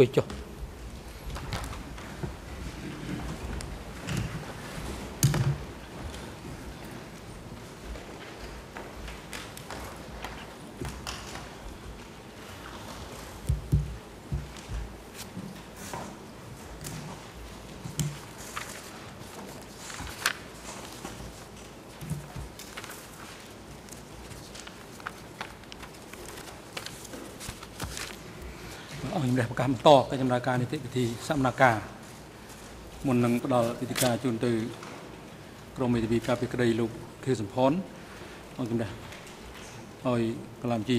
អង្ប្រកាសបន្តកិច្ចដំណើរការនីតិវិធីសកម្មភាពមុននឹងផ្ដល់វិធីការជូនទៅក្រមមេធាវីការពីក្តីលោកខៀវសំផនអង្គជំរះហើយកលាមជី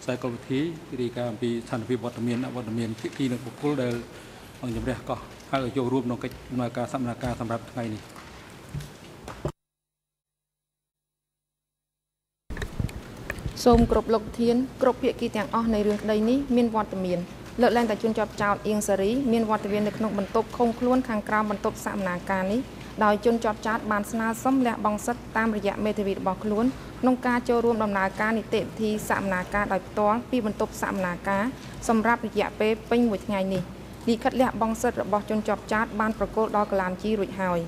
ខ្សែកលវិធីរាយការណ៍អំពីស្ថានភាពវត្តមានអវត្តមានភាគីនិងបុគ្គលដែលអង្គជំរះក៏ហៅឲ្យចូលរួមក្នុងកិច្ចដំណើរការសកម្មភាពសម្រាប់ថ្ងៃនេះសូមគ្រប់លោកធានគ្រប់ភាគីទាំងអស់នៃរឿងក្តីនេះមានវត្តមាន លើកឡើងតែជួនជាប់ចោតអៀងសារីមានវត្តមាននៅក្នុងបន្ទប់ឃុំខ្លួនខាងក្រៅបន្ទប់សកម្មភាពនេះដោយជនជាប់ចោតបានស្នើសុំលះបង់សិទ្ធិតាមរយៈមេធាវីរបស់ខ្លួនក្នុងការចូលរួមដំណើរការនីតិវិធីសកម្មភាពដោយផ្ទាល់ពីបន្ទប់សកម្មភាពសម្រាប់រយៈពេលពេញមួយថ្ងៃនេះលិខិតលះបង់សិទ្ធិរបស់ជនជាប់ចោតបានប្រកល់ដល់កលាមជីរួចហើយ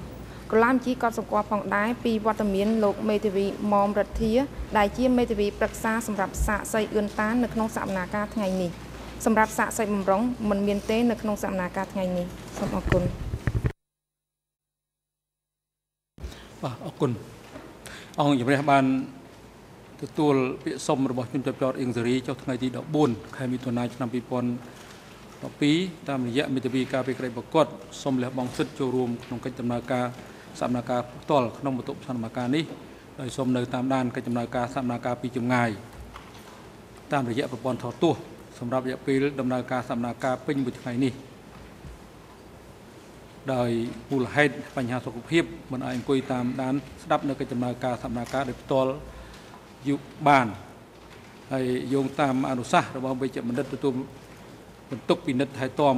កលាមជីក៏សម្គាល់ផងដែរពីវត្តមានលោកមេធាវីមុំរិទ្ធាដែលជាមេធាវីប្រឹក្សាសម្រាប់សាកសីអឿនតាននៅក្នុងសកម្មភាពថ្ងៃនេះ សម្រាប់សាកសីបំរុងមិនមានទេនៅក្នុងសកម្មភាពថ្ងៃនេះសូមអរគុណបាទអរគុណអង្គជំរះបានទទួលពាក្យសុំរបស់ជនជាប់ចោតអៀងសេរីចុះថ្ងៃទី14ខែមិថុនាឆ្នាំ2012តាមរយៈមេធាវីការពីក្តីប្រកបសុំលះបង់សិទ្ធិចូលរួមក្នុងកិច្ចដំណើរការសកម្មភាពផ្ទាល់ក្នុងបន្ទប់សកម្មភាពនេះដោយសុំនៅតាមដានកិច្ចដំណើរការសកម្មភាពពីចម្ងាយតាមរយៈប្រព័ន្ធថតទស្សន៍ សម្រាប់រយៈពេលដំណើរការសកម្មភាពពេញមួយថ្ងៃនេះដោយមូលហេតុបញ្ហាសុខភាពមិនអាចអង្គុយតាមដានស្ដាប់នៅកិច្ចដំណើរការសម្ដែងការដោយផ្ទាល់យុបានហើយយោងតាមអនុសាសន៍របស់វេជ្ជបណ្ឌិតទទួលបន្ទុកពិនិត្យថែទាំ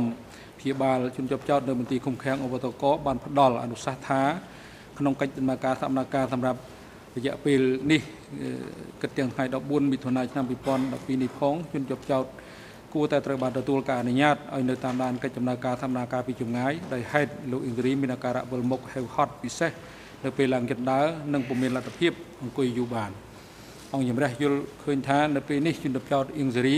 ព្យាបាលជនជាប់ចោតនៅមន្ទីរឃុំឃាំងអវតកបានផ្ដល់អនុសាសន៍ថាក្នុងកិច្ចដំណើរការសម្ដែងការសម្រាប់ រយៈពេលនេះអឺគិតទាំងថ្ងៃ14មិថុនាឆ្នាំ2012នេះផងជនជាប់ចោតគួរតែត្រូវបានទទួលការអនុញ្ញាតឲ្យនៅតាមដានកិច្ចដំណើរការសម្ដែងការពីចម្ងាយដោយហេតុលោកអ៊ីងរីមានអាការៈវិលមុខហេវហត់ពិសេសនៅពេលឡើងជិតដើរនិងពុំមានលទ្ធភាពអង្គុយយូរបានអង្គជំរះយល់ឃើញថានៅពេលនេះជនរំចោតអ៊ីងសេរី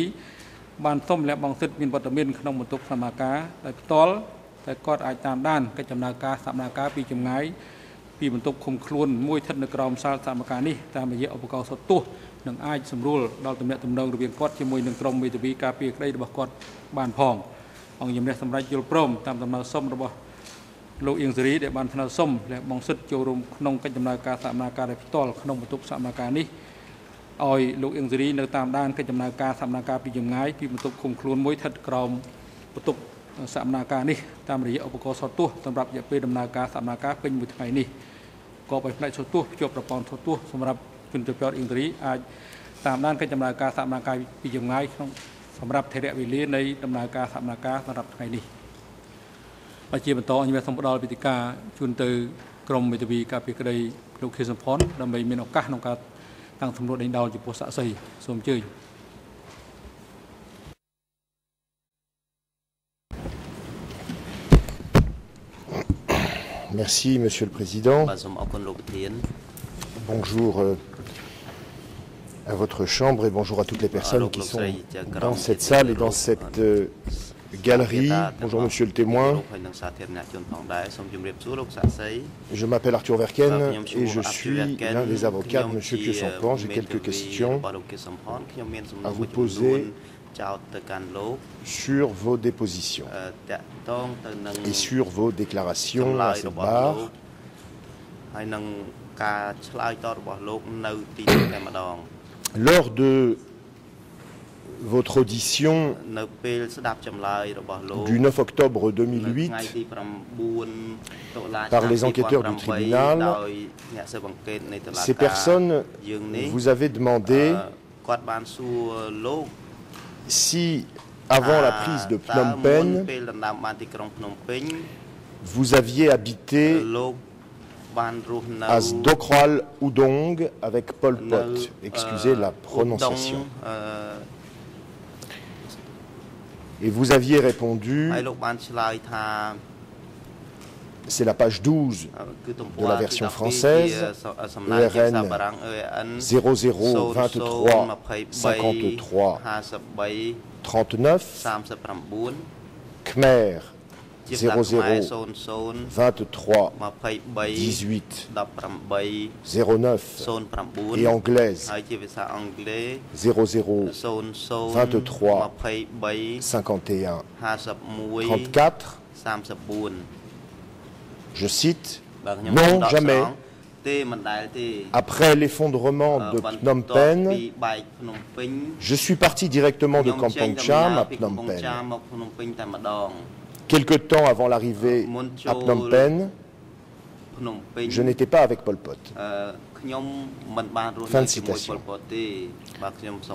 បានសុំលះបង់សិទ្ធិមានវត្តមានក្នុងបន្ទប់សមាការដោយផ្ទាល់តែគាត់អាចតាមដានកិច្ចដំណើរការសមាការពីចម្ងាយ ពីបន្ទប់ឃុំខ្លួនមួយស្ថិតនៅក្រោមសាលសមាការនេះតាមរយៈឧបករណ៍សុទ្ធទោះនឹងអាចសម្រួលដល់ទំនាក់ទំនងរវាងគាត់ជាមួយនឹងក្រុមមេធាវីការពារក្តីរបស់គាត់បានផងអង្គជំរះសម្រាប់យល់ព្រមតាមដំណើរសុំរបស់លោកអៀងសេរីដែលបានថ្នើសុំលះបង់សិទ្ធិចូលរួមក្នុងកិច្ចដំណើរការសមាការដោយផ្ទាល់ក្នុងបន្ទប់សមាការនេះឲ្យលោកអៀងសេរីនៅតាមដានកិច្ចដំណើរការសកម្មភាពពីចម្ងាយពីបន្ទប់ឃុំខ្លួនមួយស្ថិតក្រោមបន្ទប់សកម្មភាពនេះតាមរយៈឧបករណ៍សោតទស្សន៍សម្រាប់រយៈពេលដំណើរការសកម្មភាពពេញមួយថ្ងៃនេះ ក៏ឲ្យផ្នែកសោតទស្សន៍ភ្ជាប់ប្រព័ន្ធសោតទស្សន៍សម្រាប់ជនជាប់ចោតអ៊ីងសេរីអាចតាមដានកិច្ចដំណើរការសកម្មភាពពីចម្ងាយក្នុងសម្រាប់ថេរវេលានៃដំណើរការសកម្មភាពសម្រាប់ថ្ងៃនេះហើយជាបន្តខ្ញុំសូមផ្ដល់វិធីការជូនទៅក្រមមេធាវីការពីក្តីលោកខៀវសំផនដើម្បីមានឱកាសក្នុងការតាំងសំណួរដេញដោលចំពោះសាក់សីសូមអញ្ជើញ Merci, Monsieur le Président. Bonjour euh, à votre chambre et bonjour à toutes les personnes qui sont dans cette salle et dans cette euh, galerie. Bonjour Monsieur le témoin. Je m'appelle Arthur Verken et je suis l'un des avocats de Monsieur Pio J'ai quelques questions à vous poser sur vos dépositions et sur vos déclarations à lors de votre audition du 9 octobre 2008 par les enquêteurs du tribunal, ces personnes vous avaient demandé si avant la prise de Phnom Penh, vous aviez habité à Sdokral Udong avec Pol Pot. Excusez la prononciation. Et vous aviez répondu c'est la page 12 de la version française, ERN 0023 53 39, Khmer 00 23 18 09 et anglaise 00 23 51 34 je cite, non, jamais, après l'effondrement de Phnom Penh, je suis parti directement de Kampong Cham à Phnom Penh. Quelque temps avant l'arrivée à Phnom Penh, je n'étais pas avec Pol Pot. Fin de citation.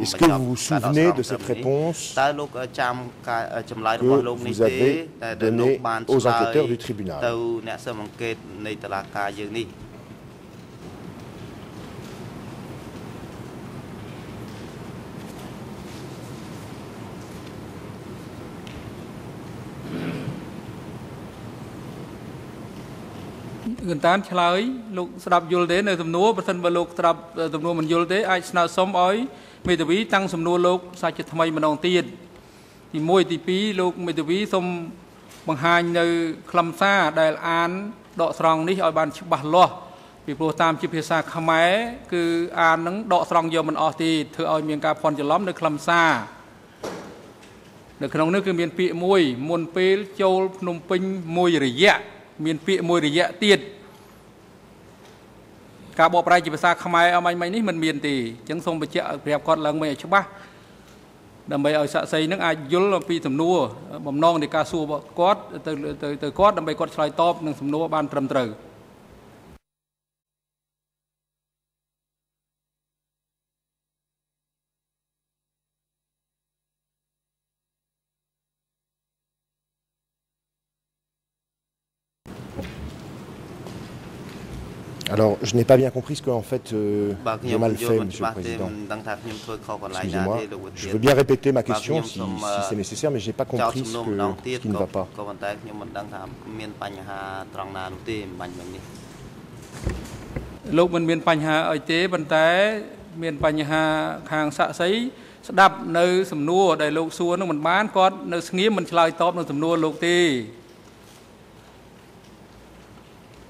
Est-ce que vous vous souvenez de cette réponse que vous avez donnée aux enquêteurs du tribunal? កស៊ើបអង្កេតនៃតុលាការយើងនេះកន្តានឆ្លើយលោកស្ដាប់យល់ទេនៅសំណួរប្រសិនបើលោកស្ដាប់សំណួរមិនយល់ទេអាចស្នើសុំឲ្យមេធាវីតាំងសំណួរលោកសាច់ជាថ្មីម្ដងទៀតទី1ទី2លោកមេធាវីសូមបង្ហាញនៅខ្លឹមសារដែលអានដកស្រង់នេះឲ្យបានច្បាស់លាស់ពីព្រោះតាមជាភាសាខ្មែរគឺអាននឹងដកស្រង់យកមិនអស់ទេធ្វើឲ្យមានការភ័ន្តច្រឡំនៅខ្លឹមសារនៅក្នុងនេះគឺមានពាក្យមួយមុនពេលចូលភ្នំពេញមួយរយៈ មានពាក្យមួយរយៈទៀតការបកប្រែជាភាសាខ្មែរអមាញ់មិញនេះមិនមានទេអញ្ចឹងសូមបញ្ជាក់ឲ្យប្រាប់គាត់ឡើងវិញឲ្យច្បាស់ដើម្បីឲ្យសាក់សីនឹងអាចយល់អំពីសំណួរបំណងនៃការសួររបស់គាត់ទៅទៅទៅគាត់ដើម្បីគាត់ឆ្លើយតបនឹងសំណួរបានត្រឹមត្រូវ Alors, je n'ai pas bien compris ce qu'en fait euh, j'ai mal fait, Monsieur le Président. Excusez-moi, je veux bien répéter ma question si, si c'est nécessaire, mais je n'ai pas compris ce, que, ce qui ne va pas.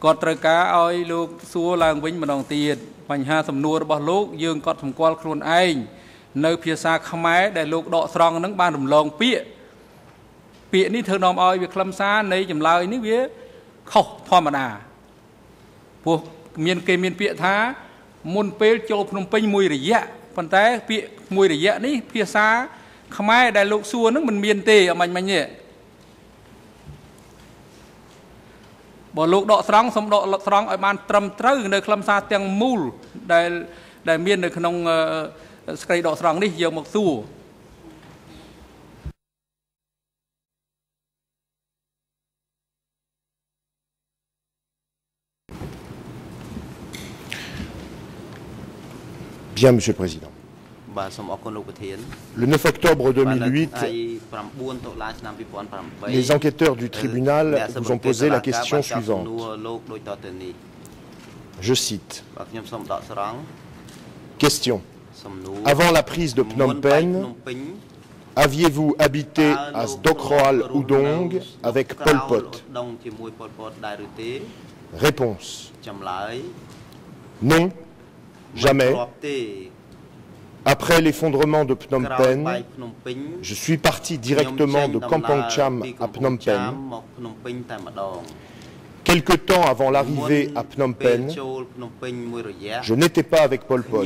គាត់នៅស្ងៀមមិនឆ្លើយតបនឹងសំណួរលោកទេគាត់ត្រូវការឲ្យលោកសួរឡើងវិញម្ដងទៀតបញ្ហាសំណួររបស់លោកយើងគាត់សម្គាល់ខ្លួនឯងនៅភាសាខ្មែរដែលលោកដកស្រង់ហ្នឹងបានរំលងពាក្យពាក្យនេះធ្វើនាំឲ្យវាខ្លឹមសារនៃចម្លើយនេះវាខុសធម្មតាព្រោះមានគេមានពាក្យថា មុនពេលចូលភ្នំពេញមួយរយៈប៉ុន្តែពាក្យមួយរយៈនេះភាសាខ្មែរដែលលោកសួរហ្នឹងមិនមានទេអមាញ់មិញនេះ បើលោកដកស្រង់សូមដកស្រង់ឲ្យបានត្រឹមត្រូវនៅខ្លឹមសារទាំងមូលដែលដែលមាននៅក្នុងអឺស្គ្រីដកស្រង់នេះយកមកសួរ Bien, Monsieur le Président. Le 9 octobre 2008, les enquêteurs du tribunal vous ont posé la question suivante. Je cite. Question. Avant la prise de Phnom Penh, aviez-vous habité à Sdokroal Oudong avec Pol Pot? Réponse. Non, jamais. Après l'effondrement de Phnom Penh, je suis parti directement de Kampong Cham à Phnom Penh. Quelque temps avant l'arrivée à Phnom Penh, je n'étais pas avec Pol Pot.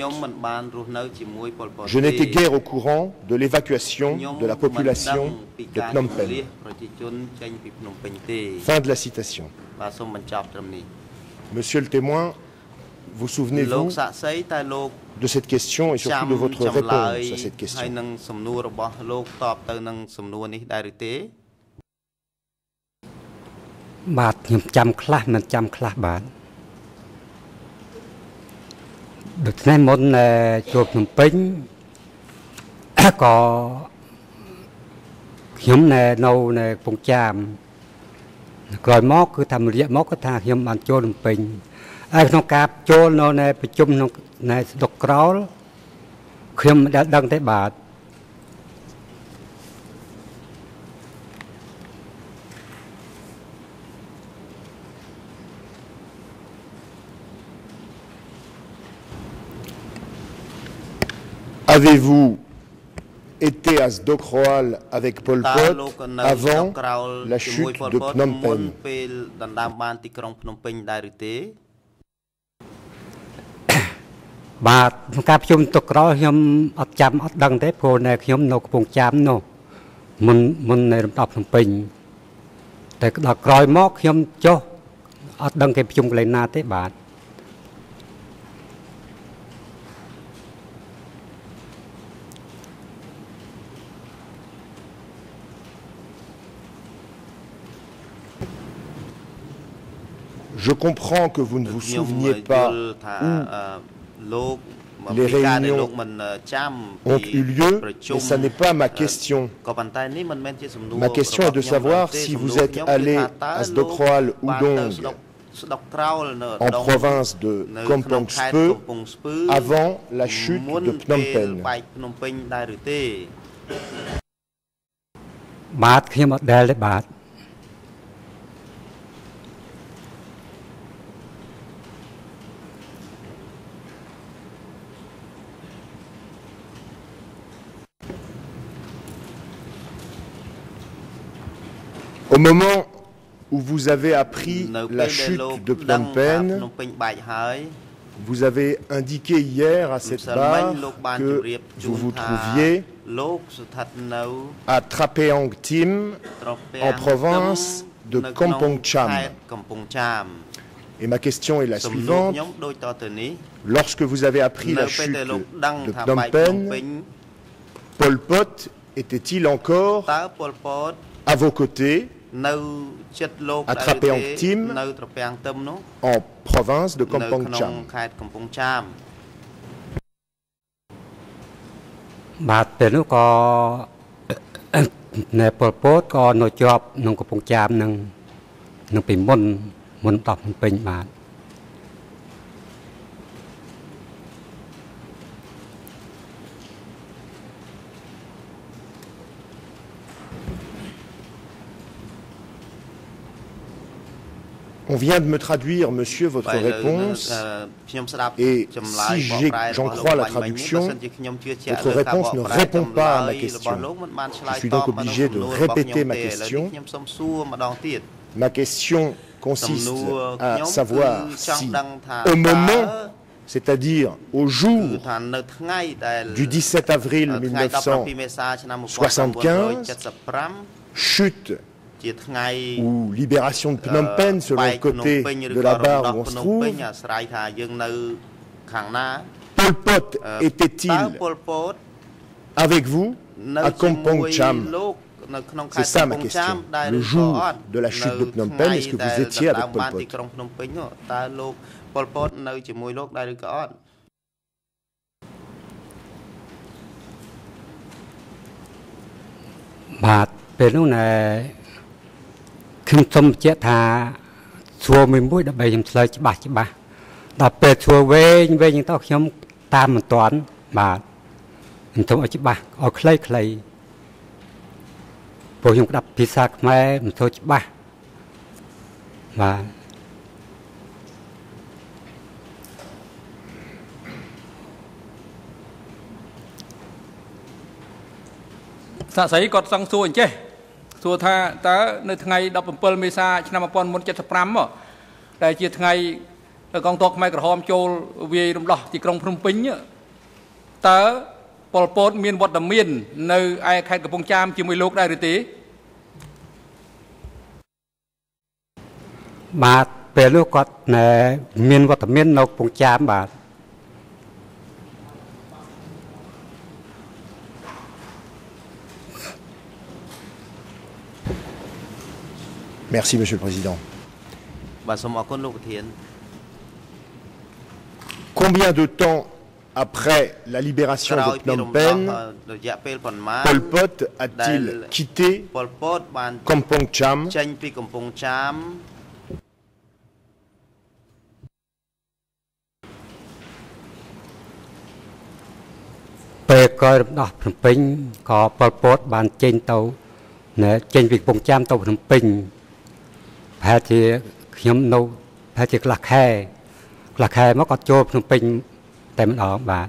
Je n'étais guère au courant de l'évacuation de la population de Phnom Penh. Fin de la citation. Monsieur le témoin, vous លោក souvenez-vous សាក់សីតែលោក de cette question et ចាំ surtout de votre ចម្លើយ réponse à cette ហើយ question នឹងសំណួររបស់លោកតបទៅនឹងសំណួរនេះដែរឬទេបាទខ្ញុំចាំខ្លះមិនចាំខ្លះបាទដូច្នេះមុនអឺចូលភ្នំពេញក៏ខ្ញុំនៅនៅនៅកំពង់ចាមក្រោយមកគឺតាមរយៈមកក៏ថាខ្ញុំបានចូលភ្នំពេញ ហើយក្នុងការចូលនៅនៅប្រជុំក្នុងនៅស្រុកក្រោលខ្ញុំមិនដែលដឹងទេបាទ Avez-vous été à Sdokroal avec Pol តើលោក Pot នៅស្រុក avant ក្រោល la ជាមួយ chute ប៉ុល de ពត Phnom មុន Penh ពេលដណ្ដើម បានទីក្រុងភ្នំពេញដែរឬទេបាទក្នុងការប្រជុំទុកក្រោយខ្ញុំអត់ចាំអត់ដឹងទេព្រោះនៅខ្ញុំនៅកំពង់ចាមនោះមុនមុននៅរំដោះភ្នំពេញតែដល់ក្រោយមកខ្ញុំចុះអត់ដឹងគេប្រជុំកន្លែងណាទេបាទ Je comprends que vous ne vous ខ្ញុំ souveniez យ pas ល់ថាអឺលោក les réunions ont eu lieu, mais ça n'est pas ma question. Ma question est de savoir si vous êtes allé à Sdokroal ou Dong, en province de Kompongspeu avant la chute de Phnom Penh. Au moment où vous avez appris la chute de Phnom Penh, vous avez indiqué hier à cette barre que vous vous trouviez à Trapeang Tim, en province de Kampong Cham. Et ma question est la suivante. Lorsque vous avez appris la chute de Phnom Penh, Pol Pot était-il encore à vos côtés? នៅចិត្តលោកអត្រាពាំងទីមនៅត្រពាំងទឹមនោះ en province de នៅ Kampong ក្នុង Cham ខេត្តកំពង់ចាមបាទពេលនោះក៏ណែប៉ុលពតក៏នៅជាប់ក្នុងកំពង់ចាមនឹងនឹងពីមុនមុនតបភ្នំពេញបាទ On vient de me traduire, monsieur, votre réponse. Et si j'en crois la traduction, votre réponse ne répond pas à ma question. Je suis donc obligé de répéter ma question. Ma question consiste à savoir si, au moment, c'est-à-dire au jour du 17 avril 1975, chute ou libération de Phnom Penh selon le côté de la barre où on se trouve. Pol Pot était-il avec vous à Kompong Cham? C'est ça ma question. Le jour de la chute de Phnom Penh, est-ce que vous étiez avec Pol Pot? ខ្ញុំសូមបញ្ជាក់ថាសួរមួយមួយដើម្បីខ្ញុំឆ្លើយច្បាស់ច្បាស់ដល់ពេលសួរវែងវែងហ្នឹងទៅខ្ញុំតាមមិនទាន់បាទខ្ញុំសូមឲ្យច្បាស់ឲ្យខ្លីខ្លីព្រោះខ្ញុំក្តាប់ភាសាខ្មែរមិនសូវច្បាស់បាទសាក់ស្រីគាត់សង្សួរអញ្ចេះ សួរថាតើនៅថ្ងៃ17មេសាឆ្នាំ1975មកដែលជាថ្ងៃកងទ័ពខ្មែរក្រហមចូលវាយរំដោះទីក្រុងភ្នំពេញតើប៉ុលពតមានវត្តមាន នៅឯខេត្តកំពង់ចាមជាមួយលោកដែរឬទេបាទពេលនោះគាត់ណែមានវត្តមាននៅកំពង់ចាមបាទ Merci, Monsieur le Président. Combien de temps après la libération de Phnom Penh, Pol Pot a-t-il quitté Kampong Cham? ប្រហែលជាខ្ញុំនៅប្រហែលជាខ្លះខែខ្លះខែមកគាត់ចូលភ្នំពេញតែម្ដងបាទ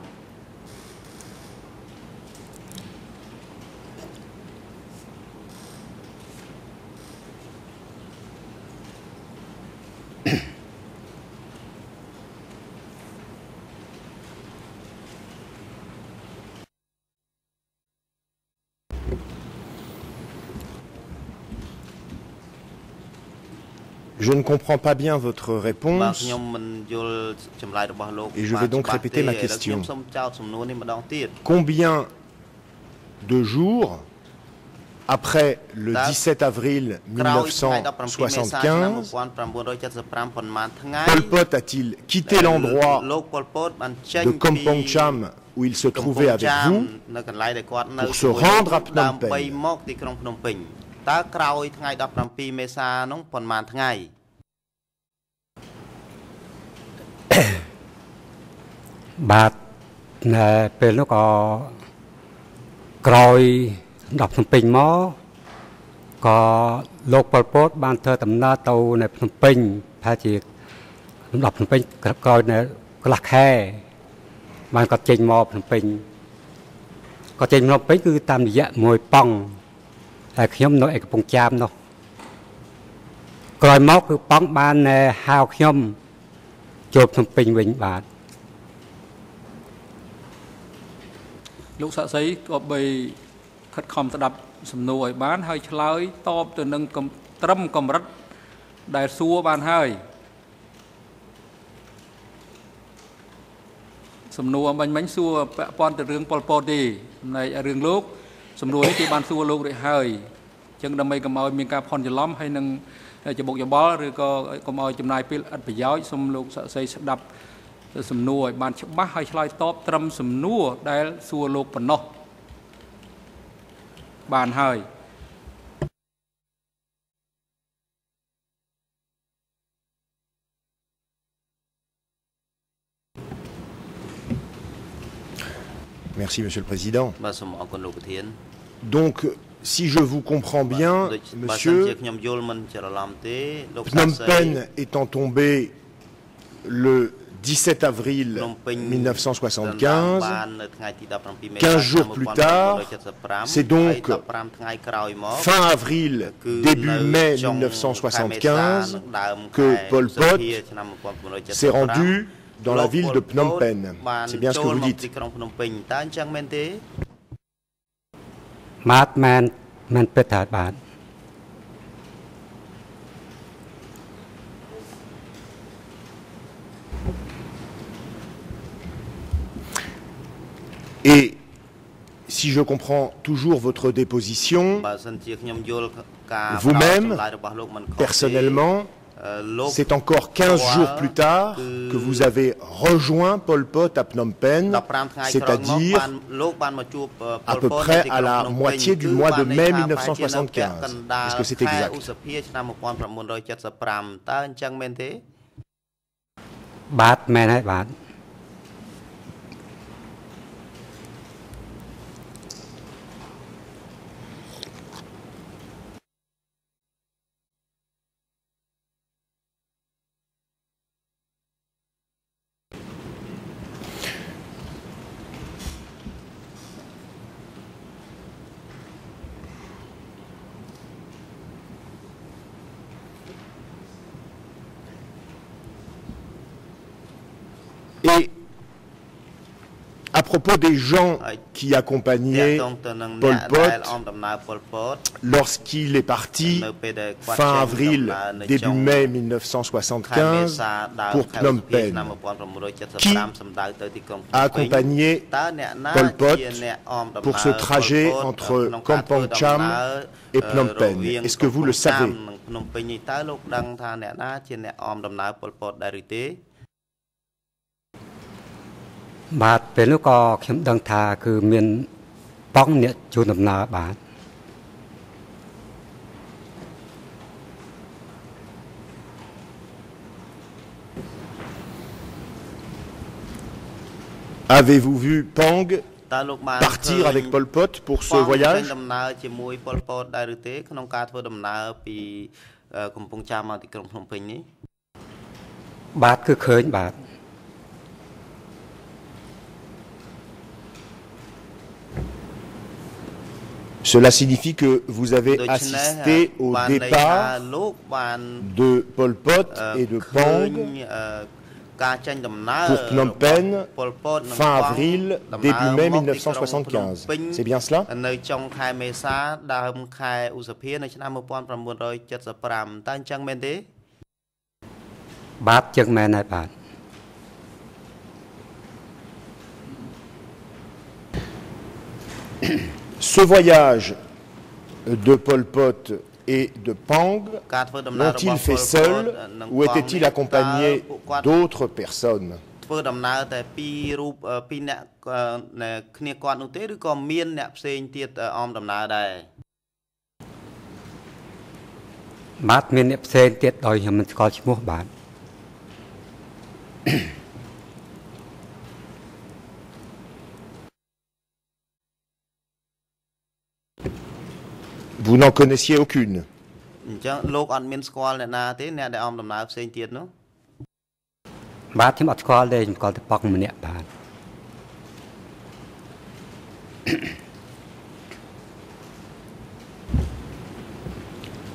Je ne comprends pas bien votre réponse. Et je vais donc répéter ma question. Combien de jours après le 17 avril 1975, Pol Pot a-t-il quitté l'endroit de Kampong Cham où il se trouvait avec vous pour se rendre à Phnom Penh. មកទីក្រុងភ្នំពេញតើក្រោយថ្ងៃ17មេសានោះប៉ុន្មានថ្ងៃបាទណែពេលនោះក៏ក្រោយដល់ភ្នំពេញមកក៏លោកប៉ុលពត បានធ្វើដំណើរទៅនៅភ្នំពេញប្រហែលជាដល់ភ្នំពេញក្រោយនៅកន្លះខែបានគាត់ចេញមកភ្នំពេញគាត់ចេញមកភ្នំពេញគឺតាមរយៈមួយប៉ង់ ហើយខ្ញុំនៅឯកំពង់ចាមនោះក្រោយមកគឺប៉ង់បានណែហៅខ្ញុំចូលភ្នំពេញវិញបាទលោកសាក់សីក៏បីខិតខំស្ដាប់សំណួរឲ្យបាន ហើយឆ្លើយតបទៅនឹងកំត្រឹមកម្រិតដែលសួរបានហើយសំណួរបាញ់មិញសួរពាក់ព័ន្ធទៅរឿងប៉ុលពតទេចំណែកឯរឿងលោក សំណួរនេះគេបានសួរលោករួចហើយអញ្ចឹងដើម្បីកុំឲ្យមានការផន់ច្រឡំហើយនឹងច្បុកច្បល់ឬក៏កុំឲ្យចំណាយពេលឥតប្រយោជន៍សូមលោកសាក់សីស្ដាប់សំណួរឲ្យបានច្បាស់ហើយឆ្លើយតបត្រឹមសំណួរដែលសួរលោកប៉ុណ្ណោះបានហើយ Merci, Monsieur le Président. Donc, si je vous comprends bien, monsieur, Phnom Penh étant tombé le 17 avril 1975, 15 jours plus tard, c'est donc fin avril, début mai 1975, que Pol Pot s'est rendu dans la ville de Phnom Penh. C'est bien ce que vous dites. Et si je comprends toujours votre déposition, vous-même, personnellement, c'est encore 15 jours plus tard que vous avez rejoint Pol Pot à Phnom Penh, c'est-à-dire à peu près à la moitié du mois de mai 1975. Est-ce que c'est exact Et à propos des gens qui accompagnaient Pol Pot lorsqu'il est parti fin avril, début mai 1975 pour Phnom Penh, qui a accompagné Pol Pot pour ce trajet entre Kampong Cham et Phnom Penh. Est-ce que vous le savez ប៉ុលពតដែរឬទេ បាទពេលនោះក៏ខ្ញុំដឹងថាគឺមានប៉ងអ្នកជួនដំណើរបាទ Avez-vous vu Pang តើលោកបាន partir avec Pol Pot pour ce ប៉ងចេញ voyage ដំណើរជាមួយប៉ុលពតដែរឬទេក្នុងការធ្វើដំណើរពីអឺកំពង់ចាមមកទីក្រុងភ្នំពេញនេះ បាទគឺឃើញបាទ Cela signifie que vous avez assisté au départ de Pol Pot et de Pang pour Phnom Penh fin avril, début mai 1975. C'est bien cela នៅចុងខែមេសាដើមខែឧសភានៅឆ្នាំ1975តើអញ្ចឹងមែនទេ បាទចឹងមែនហើយបាទ Ce voyage de Pol Pot et de Pang ការធ្វើដំណើររបស់ l'ont-il fait ប៉ុលពត seul និង ou ប៉ង était-il នេះ accompagné តើពួកគាត់ d'autres personnes ធ្វើដំណើរតែពីររូបអឺពីរអ្នកអឺណែគ្នាគាត់នោះទេឬក៏មានអ្នកផ្សេងទៀតអឺអមដំណើរដែរ បាទមានអ្នកផ្សេងទៀតដោយខ្ញុំមិនស្គាល់ឈ្មោះបាទ Vous n'en connaissiez aucune.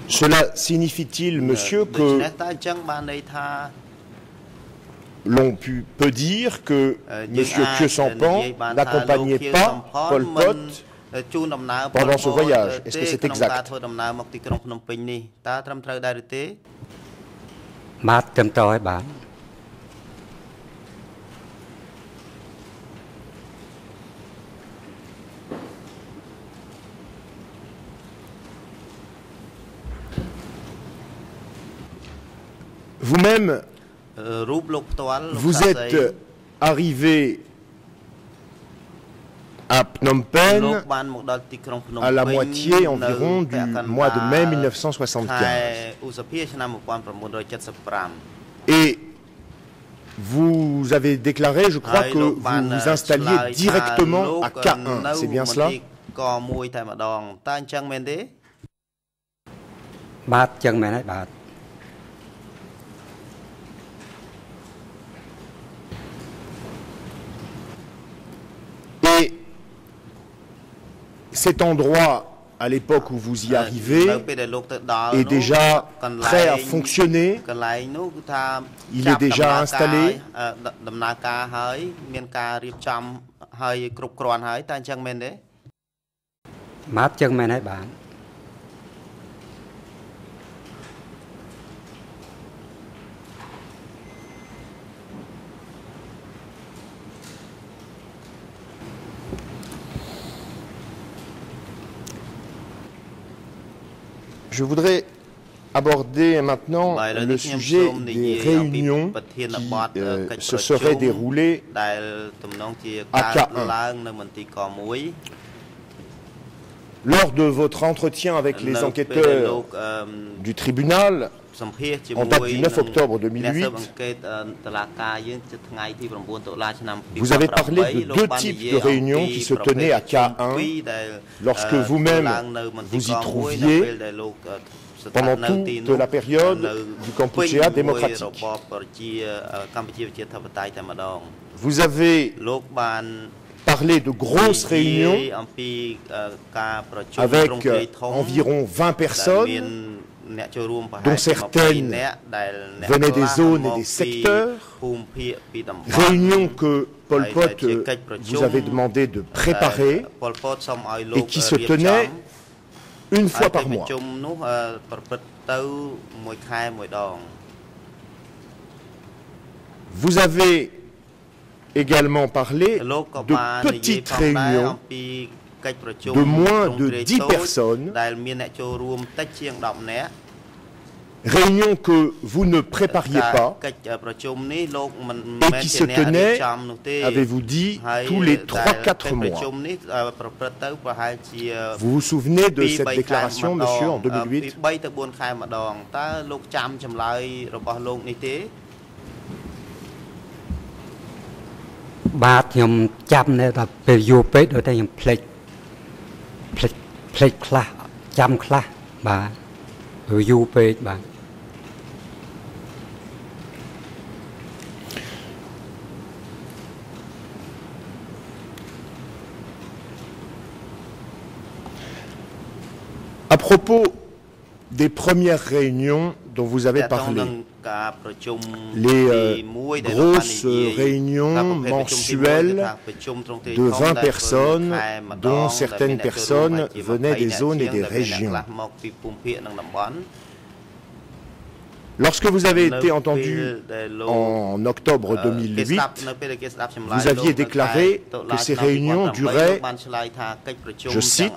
Cela signifie-t-il, monsieur, que l'on peut dire que monsieur Thieu Sampan n'accompagnait pas Pol Pot pendant ce voyage. Est-ce que c'est exact? Vous-même, vous êtes arrivé à Phnom Penh à la moitié environ du mois de mai 1975. Et vous avez déclaré, je crois, que vous vous installiez directement à K1, c'est bien cela cet endroit à l'époque où vous y arrivez est déjà prêt à fonctionner. Il est déjà installé. Je voudrais aborder maintenant le sujet des réunions qui euh, se seraient déroulées à K1. Lors de votre entretien avec les enquêteurs du tribunal, សម្ភាសជាមួយ En date du 9 octobre 2008 អ្នកស៊ើបអង្កេតអឺតុលាការយើងជាថ្ងៃទី9តុលាឆ្នាំ Vous avez parlé de 2008 deux លោកបាន types និយាយ de réunions អំពី qui se tenaient à ប្រភេទប្រជុំ K1 ពីរដែល lorsque អឺ vous-même ធ្វើឡើងនៅមន្ទីរ vous y កមួយ trouviez នៅពេលដែលលោកអឺស្ថិត pendant នៅទីនោះ toute la période នៅ du Kampuchea ពេញមួយ démocratique. របបប្រជាអឺកម្ពុជាប្រជាធិបតេយ្យតែម្ដង Vous avez លោកបាន parlé de grosses និយាយ réunions អំពីអឺការប្រជុំ avec ទ្រង់ទ្រាយធំ environ 20 ដែលមាន personnes dont certaines venaient des zones et des secteurs, réunion que Pol Pot vous avait demandé de préparer et qui euh, se tenait une fois par mois. Vous avez également parlé de petites réunions de moins ទ្រង់ de ទ្រាយ 10 តូច personnes ដែលមានអ្នកចូលរួមតិចជាង10នាក់ Réunion que vous ne prépariez ការ pas, កិច្ចប្រជុំនេះលោកមិន Et មែន qui ជា se អ្នករៀប tenait, ចំនោះទេ avez-vous dit, ហើយ tous les ដែល 3-4 កិច្ចប្រជុំ mois. នេះអឺប្រព្រឹត្តទៅប្រហែលជា Vous vous souvenez de ពីរ cette បីខែ déclaration, ម្ដង monsieur, en អឺពី 2008 3ទៅ4ខែម្ដងតើលោកចាំចម្លើយរបស់លោកនេះទេ បាទខ្ញុំចាំនៅដល់ពេលយូរពេកដូចតែខ្ញុំភ្លេច ភ្លេចភ្លេចខ្លះចាំខ្លះបាទព្រោះយូរពេកបាទ À propos des premières réunions dont vous avez parlé, les euh, grosses réunions mensuelles de 20 personnes, dont certaines personnes venaient des zones et des régions. Lorsque vous avez été entendu en octobre 2008, vous aviez déclaré que ces réunions duraient, je cite,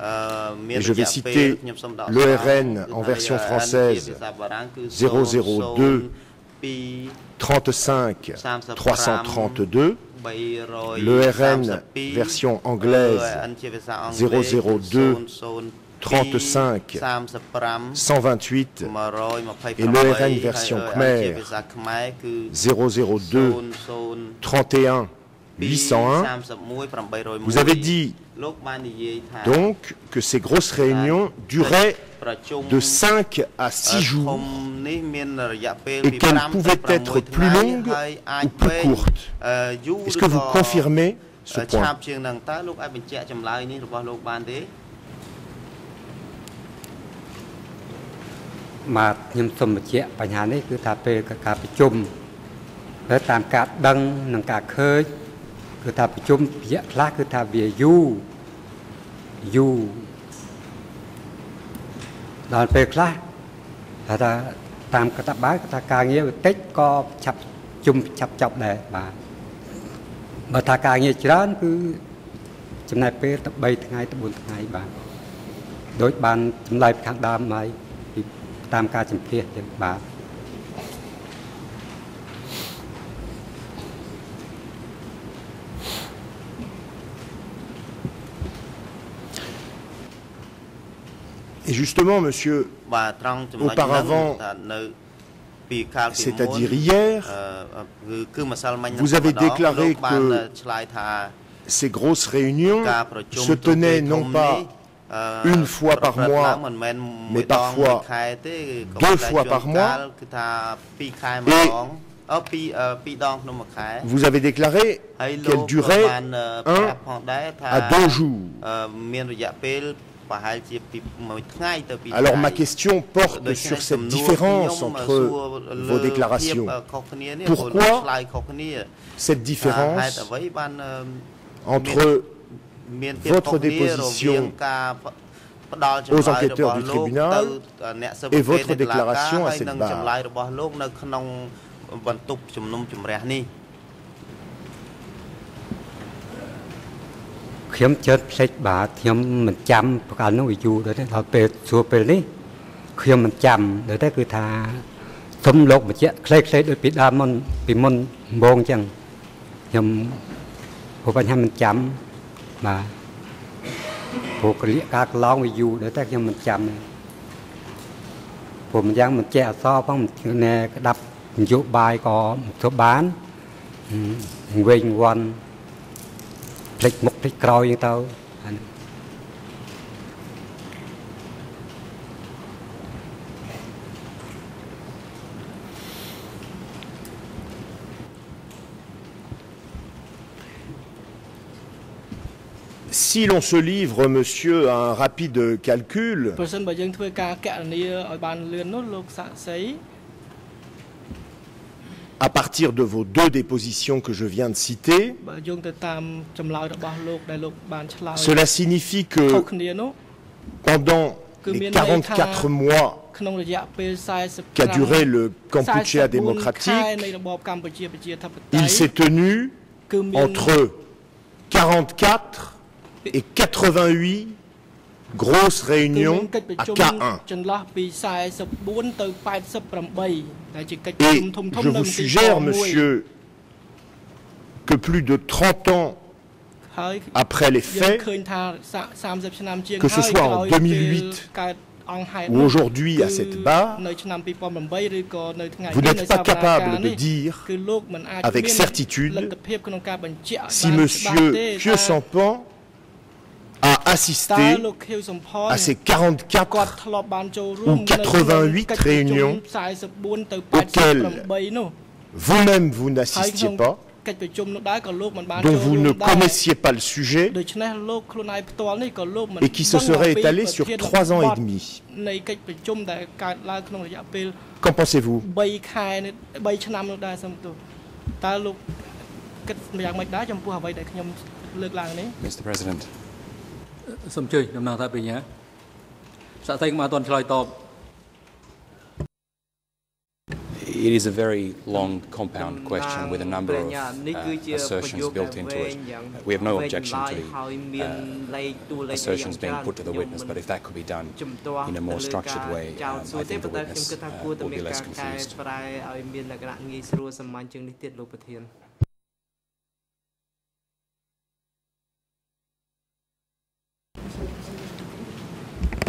je vais citer l'ERN en version française. 002 35 332, l'ERN version anglaise 002 35 128 et l'ERN version khmer 002 31 801. Vous avez dit donc que ces grosses réunions duraient de 5 à 6 jours et qu'elles pouvaient être plus longues ou plus courtes. Est-ce que vous confirmez ce point? គឺថាពេលការប្រជុំហើយតាមការដឹងនិងការឃើញគឺថាប្រជុំរយៈខ្លះគឺថាវាយូរយូរដល់ពេលខ្លះថាថាតាមកតាបាយគឺថាការងារវាតិចក៏ឆាប់ជុំឆាប់ចប់ដែរបាទបើថាការងារច្រើនគឺចំណាយពេលទៅ3ថ្ងៃទៅ4ថ្ងៃបាទដោយបានចម្លើយពីខាងដើមហើយពីតាមការចម្ភាសចឹងបាទ Et justement, monsieur, auparavant, c'est-à-dire hier, vous avez déclaré que ces grosses réunions se tenaient non pas une fois par mois, mais parfois deux fois par mois. Et vous avez déclaré qu'elles duraient un à deux jours. Alors ma question porte sur cette différence entre vos déclarations. Pourquoi cette différence entre votre déposition aux enquêteurs du tribunal et votre déclaration à cette barre ខ្ញុំជឿភ្លេចបាទខ្ញុំមិនចាំប្រកាសនោះវាយូរដល់ទេដល់ពេលសួរពេលនេះខ្ញុំមិនចាំដល់ទេគឺថាសុំលោកបញ្ជាក់ខ្លីៗដូចពីដើមមុនពីមុនដំបូងអញ្ចឹងខ្ញុំព្រោះបញ្ហាមិនចាំបាទព្រោះកលិការកន្លងវាយូរដល់តែខ្ញុំមិនចាំទេព្រោះមិនយ៉ាងមិនចេះអសរផងមិនណែក្តាប់នយោបាយក៏មិនធ្វើបានហឹមវិញវាន់ ភ្លេចមុខភ្លេចក្រោយអញ្ចឹងទៅអានេះ Si l'on se livre, monsieur, à un rapide calcul, à partir de vos deux dépositions que je viens de citer, cela signifie que pendant les 44 mois qu'a duré le Kampuchea démocratique, il s'est tenu entre 44 et 88 grosse réunion à K1. Et je vous suggère, monsieur, que plus de 30 ans après les faits, que ce soit en 2008 ou aujourd'hui à cette barre, vous n'êtes pas capable de dire avec certitude si M. Pieux Sampan a assisté à ces 44 ou 88 réunions auxquelles vous-même vous n'assistiez pas, dont vous ne connaissiez pas le sujet et qui se serait étalé sur trois ans et demi. Qu'en pensez-vous? Mr. President. សូមអញ្ជើញតំណាងថាបញ្ញាសាក់សីខ្ញុំអត់ទាន់ឆ្លើយតប It is a very long compound question with a number of នេះគឺ uh, ជាប្រយោ assertions គ built into វែ it. ងយ៉ាង We have no វែង objection ចម្លាយ to ហើយមាន the លេខតួលេខ assertions យ៉ាង being ច្រើន put to the ខ្ញុំ witness, មិន but if that could be done ជំទាស់ in a more ទៅលើ structured ការ way, ចោទ um, សួរ I ទេ think the ប៉ុន្តែខ្ញុំ witness គិតថា uh, គួរតែ will មាន be ការ less កែ confused.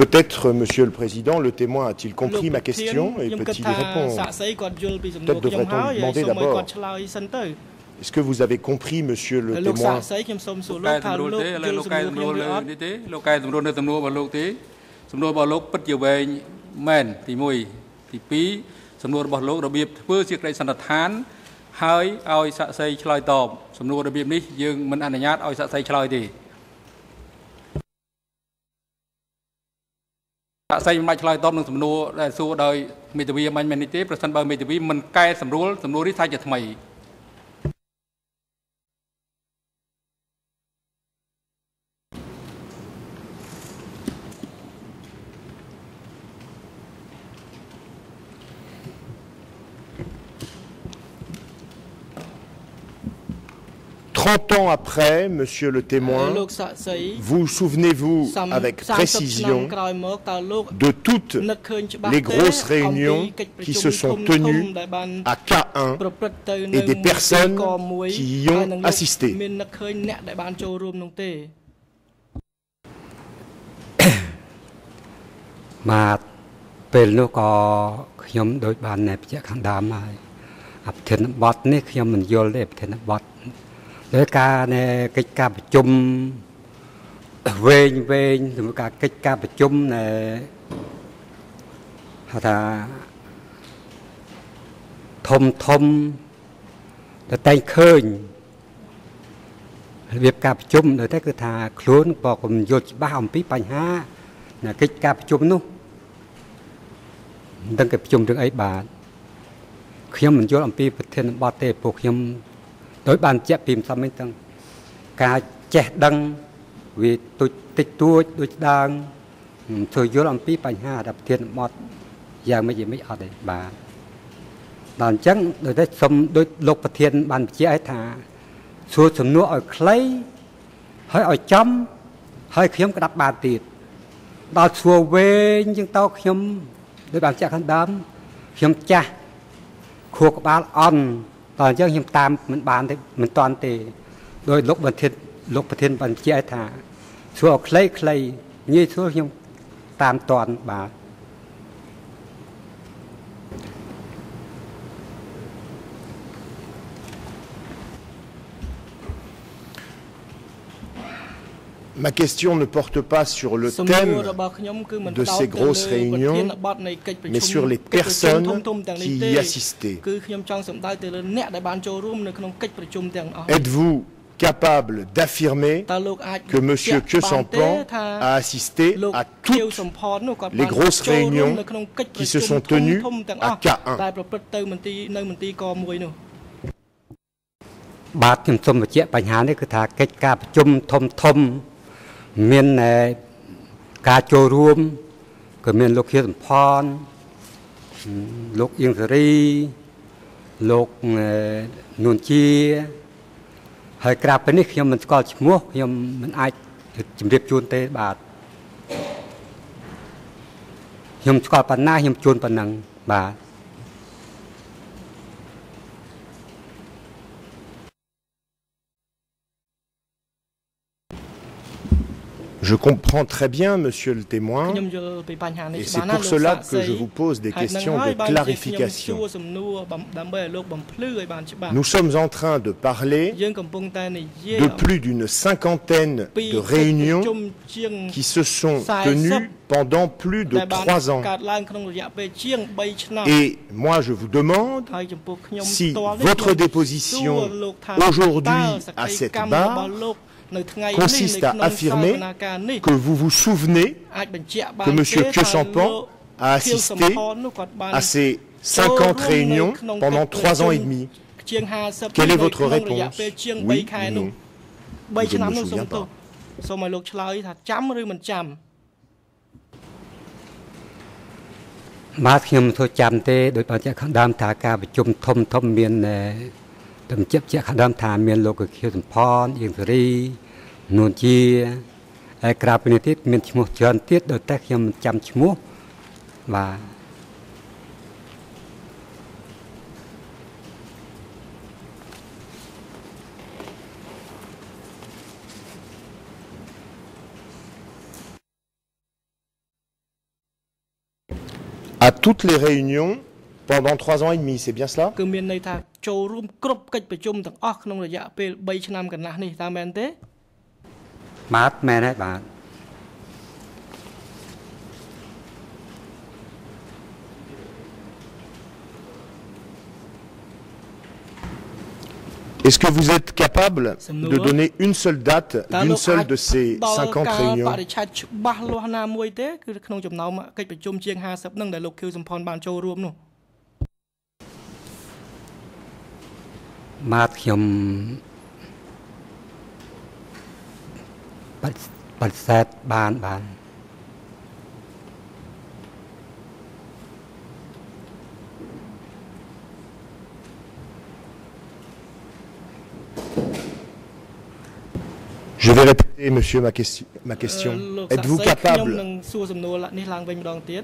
Peut-être, Monsieur le Président, le témoin a-t-il compris ma question et peut-il y répondre Peut-être devrait-on demander d'abord. Est-ce que vous avez compris, Monsieur le témoin អសិយមិនបាច់ឆ្លើយតបនឹងសំណួរដែលសួរដោយមេធាវីមិនមែននេះទេប្រសិនបើមេធាវីមិនកែសម្រួលសំណួរនេះថាជាថ្មី 30 ans après, monsieur le témoin, vous souvenez-vous avec précision de toutes les grosses réunions qui se sont tenues à K1 et des personnes qui y ont assisté. លបានចូលរួមនោះទេបាទពេលនោះក៏ខ្ញុំដូចបានណែបញ្ជាក់ខាងដើមហើយអប្រធានបទនេះខ្ញុំមិនយល់ទេប្រធានបទដោយការណែកិច្ចការប្រជុំវែងវែងសម្រាប់ការកិច្ចការប្រជុំណែហៅថាធំធំតែតែងឃើញរបៀបការប្រជុំដោយតែគឺថាខ្លួនក៏មិនយល់ច្បាស់អំពីបញ្ហាណែកិច្ចការប្រជុំនោះមិនដឹងគេប្រជុំរឿងអីបាទខ្ញុំមិនយល់អំពីប្រធានបទទេពួកខ្ញុំ ដោយបានជាក់ពីម្សិលមិញទាំងការចេះដឹងវាទុចតិចតួចដូចដើងមិនធ្វើយល់អំពីបញ្ហាដែលប្រធានបទយ៉ាងម៉េចយ៉ាងម៉េចអត់ទេបាទដល់អញ្ចឹងដូចតែសុំដូចលោកប្រធាន បានបញ្ជាក់ឲ្យថាសួរសំណួរឲ្យខ្លីហើយឲ្យចំហើយខ្ញុំក្តាប់បានទៀតដល់សួរវែងជាងតោខ្ញុំដូចបានចាក់ខាងដើមខ្ញុំចាស់ខួរក្បាលអន់ដល់ អញ្ចឹងខ្ញុំតាមមិនបានទេមិនតាន់ទេដោយលោកប្រធានលោកប្រធានបានជាក់ឲ្យថាសួរឲ្យខ្លីខ្លីងាយស្រួលខ្ញុំតាមតាន់បាទ នចូលរួមនៅក្នុងកិច្ចប្រជុំទាំងអស់ Êtes-vous capable d'affirmer តើលោកអាច que Monsieur បញ្ជាក់បានទេ Sampan ថា a assisté លោក à ខៀវ toutes សំផននោះគាត់ les បាន grosses ចូលរួម réunions នៅក្នុងកិច្ចប្រ qui ជុ se ំ sont ធំ tenues ធំទាំងអ à ស់ K1 ដែលប្រព្រឹត្តទៅមន្ទីរនៅមន្ទីរកមួយនោះ បាទខ្ញុំសូមបញ្ជាក់បញ្ហានេះគឺថាកិច្ចការប្រជុំធំធំ មានអឺការចូលរួមក៏មានលោកខៀវសំផនហឹមលោកអៀងសេរីលោកអឺនួនជាហើយក្រៅពីនេះខ្ញុំមិនស្គាល់ឈ្មោះខ្ញុំមិនអាចជម្រាបជូនទេបាទខ្ញុំស្គាល់ប៉ុណ្ណាខ្ញុំជូនប៉ុណ្ណឹងបាទ Je comprends très bien, monsieur le témoin, et c'est pour cela que je vous pose des questions de clarification. Nous sommes en train de parler de plus d'une cinquantaine de réunions qui se sont tenues pendant plus de trois ans. Et moi, je vous demande si votre déposition aujourd'hui à cette barre consiste à affirmer que vous vous souvenez que M. Kyosampan a assisté à ces 50 réunions pendant 3 ans et demi. Quelle est votre réponse? Oui, non. Je ne me souviens pas. ទខ្ញុំធ្វើចាំទេដោយបញ្ជាក់ខាងដើមថាការប្រជុំធំធំមានអឺទំជាក់ជាក់ខាងដើមថាមានលោកខៀវសំផនអៀងសេរីនួនជាហើយក្រៅពីនេះទៀតមានឈ្មោះច្រើនទៀតដោយតែខ្ញុំមិនចាំឈ្មោះបាទ À toutes les réunions pendant trois ans et demi, c'est bien cela? Est-ce que vous êtes capable de donner une seule date d'une seule de ces 50 réunions លោកខៀវសំផនបានចូលរួមនោះ បាទខ្ញុំបដិបដិសេធបានបាន Je vais répéter, monsieur, ma, question. ma អឺ question. លោកសាក់ Êtes-vous សីខ្ញុំនឹង capable, សួរសំណួរនេះឡើងវិញម្ដងទៀត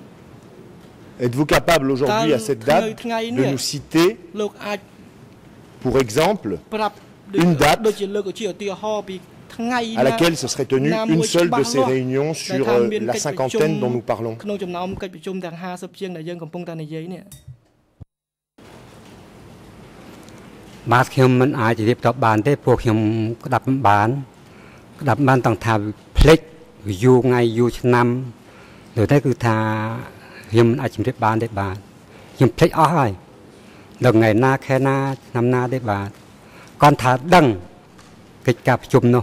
êtes-vous capable aujourd'hui à cette date de nous citer, លោកអាច pour exemple, ប្រាប់ Une date ដូចជាលើកជាឧទាហរណ៍ពីថ្ងៃ à laquelle se serait tenue ណា une មួយ seule de ច្បាស់ ces លាស់ réunions ដែល sur ថា euh, មាន la កិច្ចប្រជុំ cinquantaine dont nous parlons lần ngày na khe na, năm na đấy bà. Con thả đằng kịch cặp chùm nô.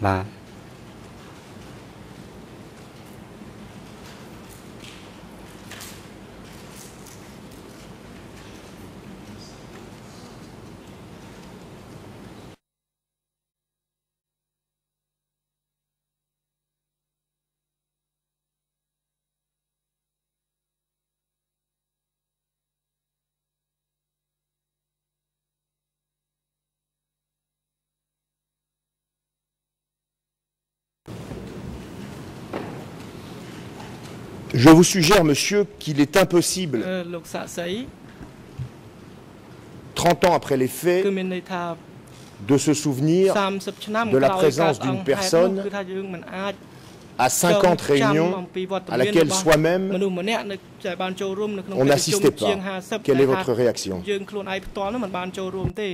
Và Je vous suggère, monsieur, qu'il est impossible, អឺលោកសាក់សី 30 ans après les គឺ faits, មានន័យថា de se souvenir 30ឆ្នាំ de la ក្រោយ présence កើត d'une អង្គហេតុ personne នោះគឺថាយើងមិនអាច à 50 réunions អំពីវត្ត à មាន laquelle របស់ soi-même មនុស្សម្នាក់នៅដែលបានចូលរួមនៅក្នុង on កិច្ចប្រជុំ n'assistait ជាង pas. 50 Quelle est ដែលថា votre réaction យើងខ្លួនឯងផ្ទាល់នោះមិនបានចូលរួមទេ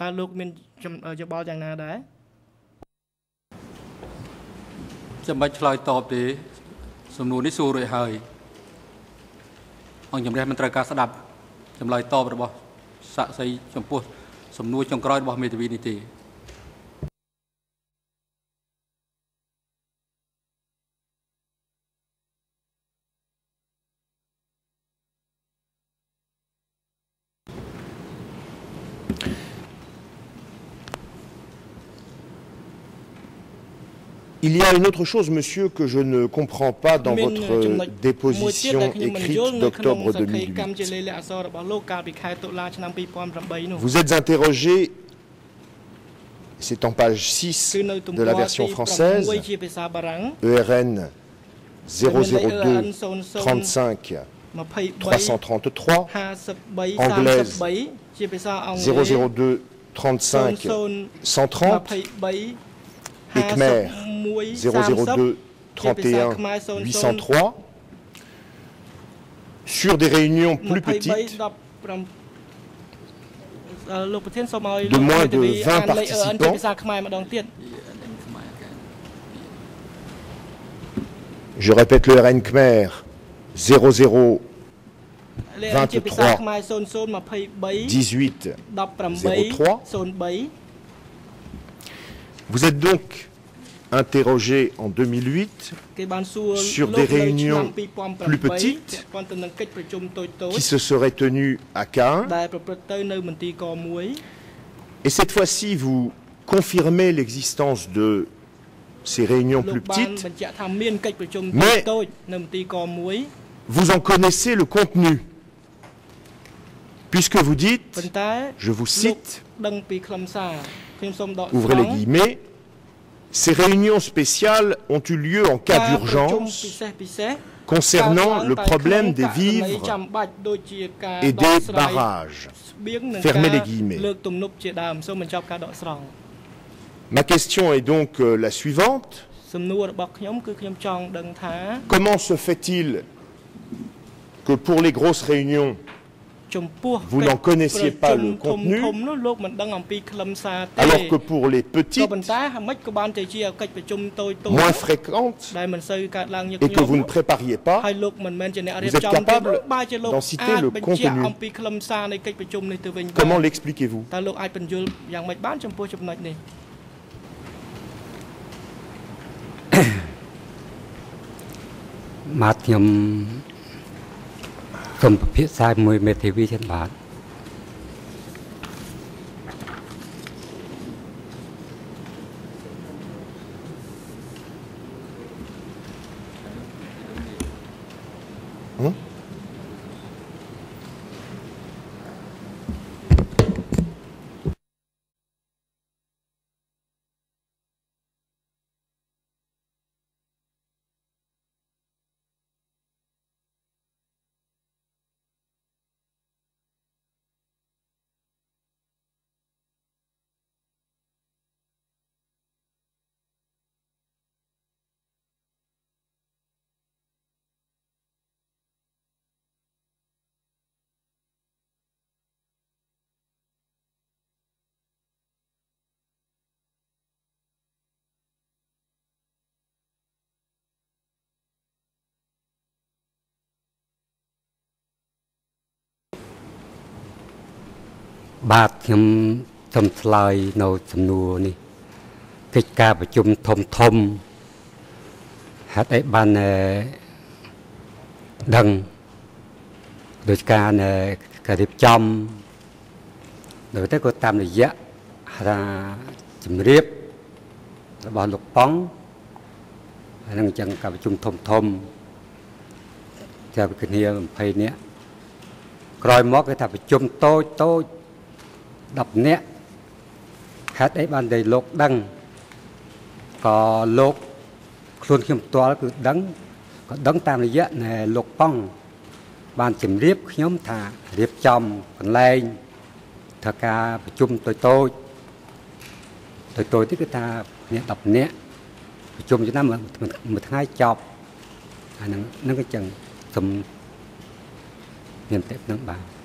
តើលោកមានចំយោបល់យ៉ាងណាដែរ ចាំបាច់ឆ្លើយតបទេ សំណួរនេះសួររួចហើយអង្គជំរះមិនត្រូវការស្ដាប់ចម្លើយតបរបស់សាក់សីចំពោះសំណួរចុងក្រោយរបស់មេធាវីនេះទេ Il y a une autre chose, monsieur, que je ne comprends pas dans votre déposition écrite d'octobre 2008. Vous êtes interrogé, c'est en page 6 de la version française, ERN 002 35 333, anglaise 002 35 130, Ekmer 002 31 803 sur des réunions plus petites de moins de 20 participants. Je répète le RN Khmer 00 23 18 03. Vous êtes donc interrogé en 2008 sur des réunions plus petites qui se seraient tenues à Caen. Et cette fois-ci, vous confirmez l'existence de ces réunions plus petites, mais vous en connaissez le contenu, puisque vous dites, je vous cite, ouvrez les guillemets, ces réunions spéciales ont eu lieu en cas d'urgence concernant le problème des vivres et des barrages. Fermez les guillemets. Ma question est donc la suivante. Comment se fait-il que pour les grosses réunions, vous n'en connaissiez pas le contenu, alors que pour les petites, moins fréquentes, et que vous ne prépariez pas, vous êtes capable d'en citer le contenu. Comment l'expliquez-vous? សូមពិភាក្សាមួយមេធាវីចឹងបាទ បាទខ្ញុំសូមឆ្លើយនៅសំណួរនេះកិច្ចការប្រជុំធំធំហេតុអីបានអឺដឹងដោយការអឺការរៀបចំដោយតែក៏តាមរយៈថាជំរាបរបស់លោកប៉ង់ហើយនឹងអញ្ចឹងការប្រជុំធំធំចាប់គ្នា20នាក់ក្រោយមកគេថាប្រជុំតូចតូច 10នាក់ហេតុអីបានតែលោកដឹងក៏លោកខ្លួនខ្ញុំផ្ទាល់គឺដឹងក៏ដឹងតាមរយៈនៃលោកប៉ង់បានជម្រាបខ្ញុំថារៀបចំកន្លែងធ្វើការប្រជុំតូចតូចតូចតូចនេះគឺថាគ្នា10នាក់ប្រជុំឆ្នាំមួយមួយថ្ងៃចប់អាហ្នឹងហ្នឹងក៏ចឹងសូមមានតែនឹងបាទ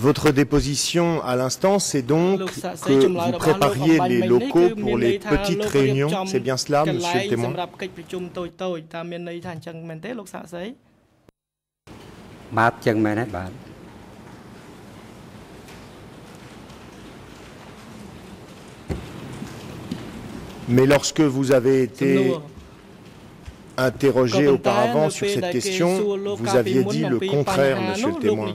Votre déposition à l'instant, c'est donc que vous prépariez les locaux pour les petites réunions. C'est bien cela, monsieur le témoin. Mais lorsque vous avez été interrogé auparavant sur cette question, vous aviez dit le contraire, monsieur le témoin.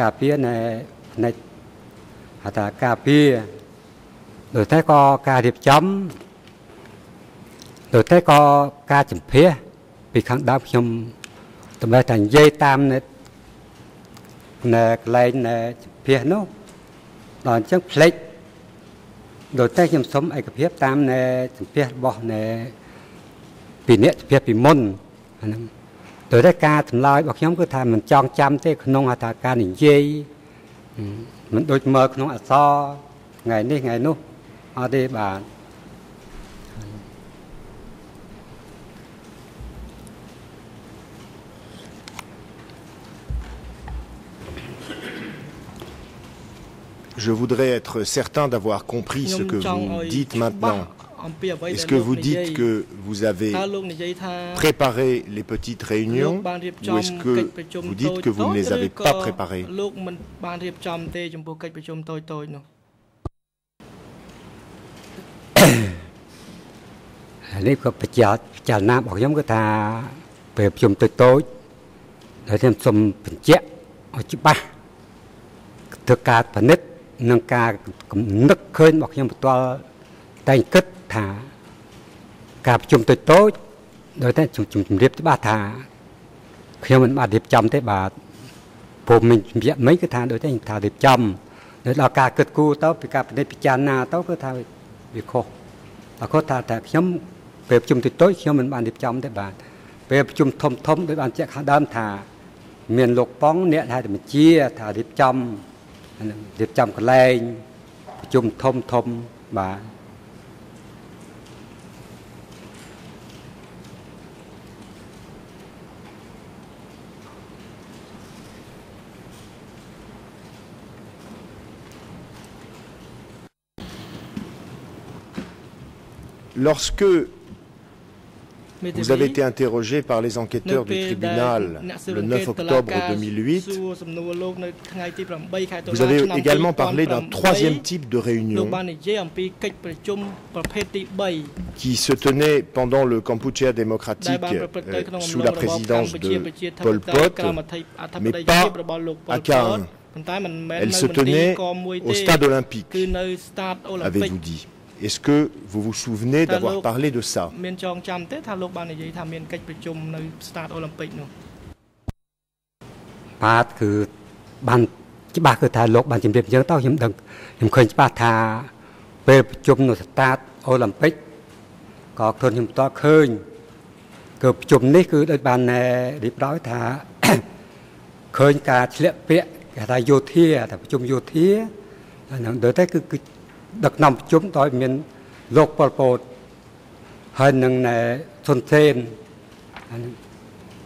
ចាំមិនច្បាស់ដូចតែគឺថាផ្នែកខ្លួនខ្ញុំផ្ទាល់គឺថាផ្នែកការពៀបការពៀនៃផ្នែកហៅថាការពៀដូចតែក៏ការរៀបចំដូចតែក៏ការចម្ភាសពីខាងដើមខ្ញុំតម្រូវតែនិយាយតាមនៅនៅកន្លែងនៅចម្ភាសនោះដល់អញ្ចឹងផ្លេចដូចតែខ្ញុំសុំឯកភាពតាមនៅចម្ភាសរបស់នៅពីអ្នកចម្ភាសពីមុនអាហ្នឹង ដោយតែការចម្លើយរបស់ខ្ញុំគឺថាមិនចងចាំទេក្នុងហៅថាការនិយាយមិនដូចមើលក្នុងអក្សរថ្ងៃនេះថ្ងៃនោះអត់ទេបាទ Je voudrais être certain d'avoir compris ce que vous dites maintenant. Est-ce que vous dites que vous avez préparé les petites réunions ou est-ce que vous dites que vous ne les avez pas préparées ចប្រជុំតូចតូចនោះនេះក៏បច្ចៈចលនារបស់ខ្ញុំគឺថាពេលប្រជុំតូចតូចដែលខ្ញុំសូមបញ្ជាក់ឲ្យច្បាស់ធ្វើការពិនិត្យនិងការកំណឹកឃើញរបស់ខ្ញុំផ្ទាល់តែងគិតថាការប្រជុំតូចតូចដោយតែជំជំរាបច្បាស់ថាខ្ញុំមិនបានរៀបចំទេបាទព្រោះមិនជំរាបមិនគឺថាដោយតែថារៀបចំដល់ដល់ការគិតគូរទៅពីការពិនិត្យពិចារណាទៅគឺថាវាខុសអរគុណថាតែខ្ញុំពេលប្រជុំតូចតូចខ្ញុំមិនបានរៀបចំទេបាទពេលប្រជុំធំធំដោយបានជាក់ខាងដើមថា មានលោកប៉ងអ្នកដែលបញ្ជាថារៀបចំរៀបចំកន្លែងប្រជុំធំធំបាទ Lorsque vous avez été interrogé par les enquêteurs du tribunal le 9 octobre 2008. Vous avez également parlé d'un troisième type de réunion qui se tenait pendant le Kampuchea démocratique euh, sous la présidence de Pol Pot, mais pas à Caen. Elle se tenait au stade olympique, avez-vous dit. Est-ce que vous vous souvenez d'avoir parlé de ça មានចងចាំទេថាលោកបាននិយាយថាមានកិច្ចប្រជុំនៅ Stade Olympic នោះបាទគឺបានច្បាស់គឺថាលោកបានជម្រាបយើងទៅខ្ញុំដឹងខ្ញុំឃើញច្បាស់ថាពេលប្រជុំនៅ Stade Olympic ក៏ខ្លួនខ្ញុំតឃើញគឺប្រជុំនេះគឺដូចបានរៀបរាប់ថាឃើញការឆ្លាក់ពាក្យគេថាយោធាថាប្រជុំយោធាហ្នឹងដូចតែគឺគឺ ដឹកនាំប្រជុំដោយមានលោកប៉ុលពតហើយនឹងសុនសេន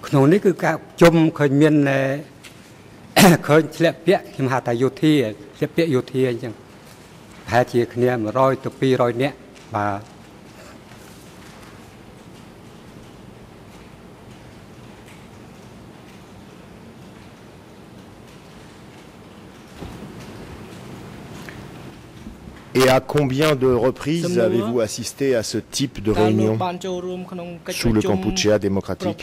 ក្នុងនេះគឺការប្រជុំឃើញមានឃើញធ្លាក់ពាក្យខ្ញុំហៅថាយោធាធ្លាក់ពាក្យយោធាអញ្ចឹងប្រហែលជាគ្នា100ទៅ200នាក់បាទ Et à combien de reprises avez-vous assisté à ce type de réunion sous le Kampuchea ប្រ démocratique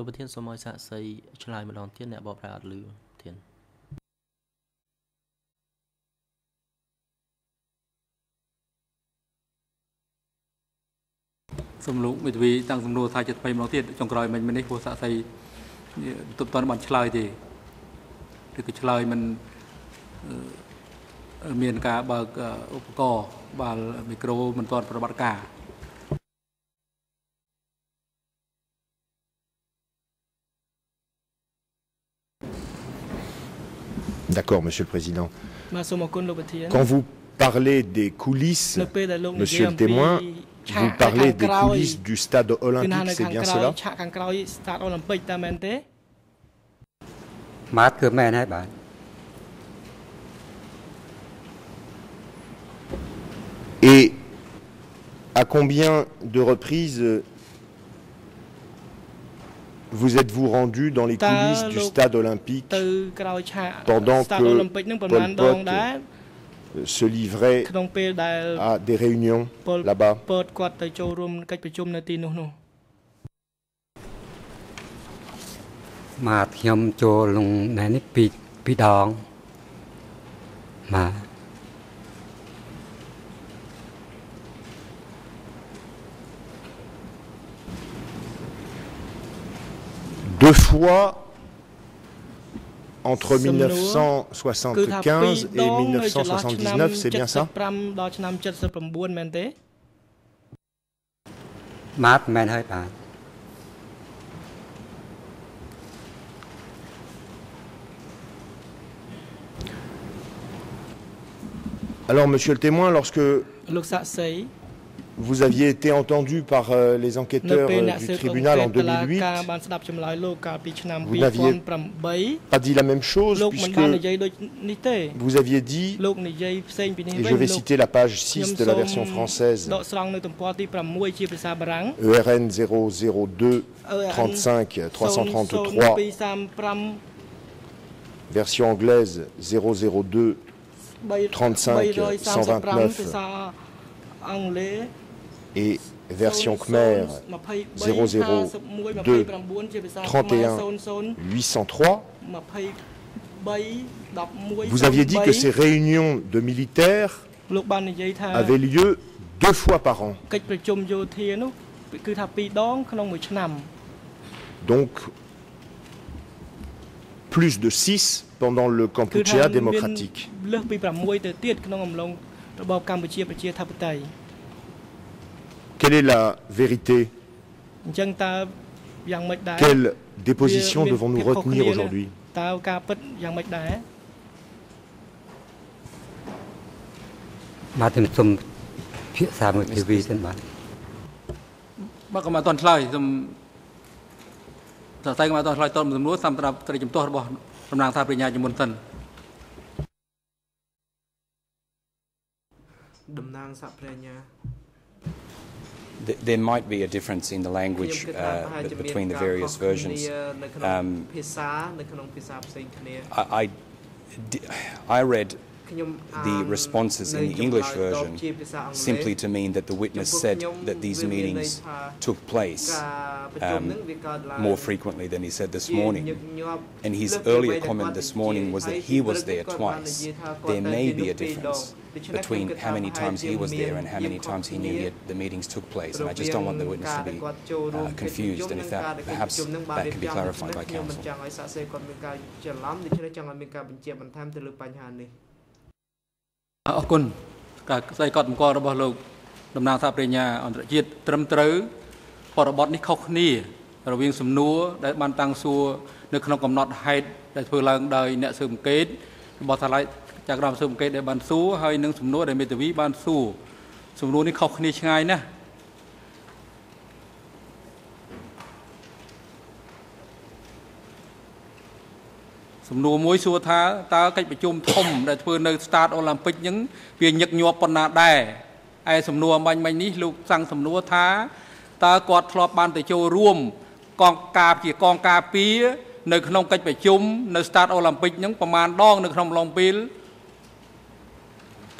លោកប្រធានសូមឲ្យសាកសីឆ្លើយម្ដងទៀតអ្នកបកប្រែអត់លឺធានសំលោកមេធាវីតាំងសំណួរថាចិត្តថ្មីម្ដងទៀតចុងក្រោយមិញមិញនេះព្រោះសាក់សីទប់តន់បានឆ្លើយទេឬក៏ឆ្លើយមិនមានការបើកឧបករណ៍បាល់មីក្រូមិនទាន់ប្រតិបត្តិការ D'accord, Monsieur le Président. Quand vous parlez des coulisses, Monsieur le témoin, vous parlez des coulisses du stade olympique, c'est bien cela Et à combien de reprises vous êtes-vous rendu dans les coulisses du stade olympique pendant que Pol Pot se livrait à des réunions là-bas? គា deux fois entre 1975 et 1979, c'est bien ça? Alors, monsieur le témoin, lorsque vous aviez été entendu par euh, les enquêteurs euh, du tribunal en 2008. Vous n'aviez pas dit la même chose puisque vous aviez dit, et je vais citer la page 6 de la version française, ERN 002 35 333, version anglaise 002 35 129 et version Khmer 002 31 803, vous aviez dit que ces réunions de militaires avaient lieu deux fois par an. Donc, plus de six pendant le Kampuchea démocratique. Quelle est la vérité Quelle déposition devons-nous retenir aujourd'hui there might be a difference in the language uh, between the various versions. Um, I, I, I read the responses in the English version simply to mean that the witness said that these meetings took place um, more frequently than he said this morning. And his earlier comment this morning was that he was there twice. There may be a difference between how many times he was there and how many times he knew he the meetings took place. And I just don't want the witness to be uh, confused. And if that, perhaps that can be clarified by counsel. អរគុណការស្ដីកត់សម្គាល់របស់លោកតំណាងសហប្រញ្ញាអន្តរជាតិត្រឹមត្រូវបរិបទនេះខុសគ្នារវាងសំណួរដែលបានតាំងសួរនៅក្នុងកំណត់ហេតុដែលធ្វើឡើងដោយអ្នកស៊ើបអង្កេតរបស់ថ្លៃចាក្រមស៊ើបអង្កេតដែលបានសួរហើយនឹងសំណួរដែលមេធាវីបានសួរសំណួរនេះខុសគ្នាឆ្ងាយណាស់ សំណួរមួយសួរថាតើកិច្ចប្រជុំធំដែលធ្វើនៅ Start Olympic ហ្នឹងវាញឹកញាប់ប៉ុណ្ណាដែរឯសំណួរអំបញ្ញមិញនេះលោកសាំងសំណួរថាតើគាត់ធ្លាប់បានទៅចូលរួម កងការជាកងការពារនៅក្នុងកិច្ចប្រជុំនៅ Start Olympic ហ្នឹងប្រមាណដងនៅក្នុងឡុងពេល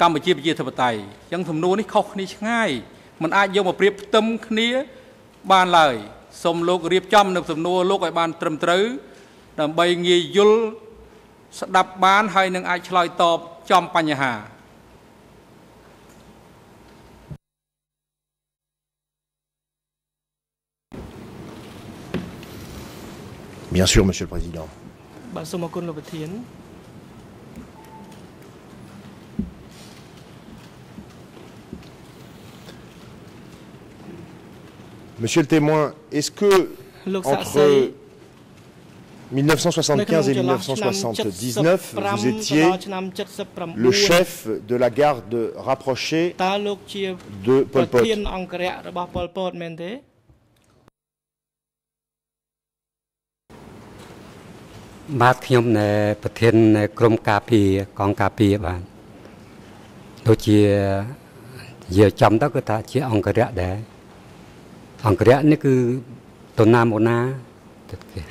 កម្ពុជាប្រជាធិបតេយ្យអញ្ចឹងសំណួរនេះខុសគ្នាឆ្ងាយมันអាចយកមកប្រៀបផ្ទឹមគ្នាបានឡើយសូមលោករៀបចំនៅសំណួរលោកឲ្យបានត្រឹមត្រូវ Bien sûr, Monsieur bah, le Président. Monsieur le témoin, est-ce que... 1975 et 1979, vous étiez le chef de la garde rapprochée de Pol Pot.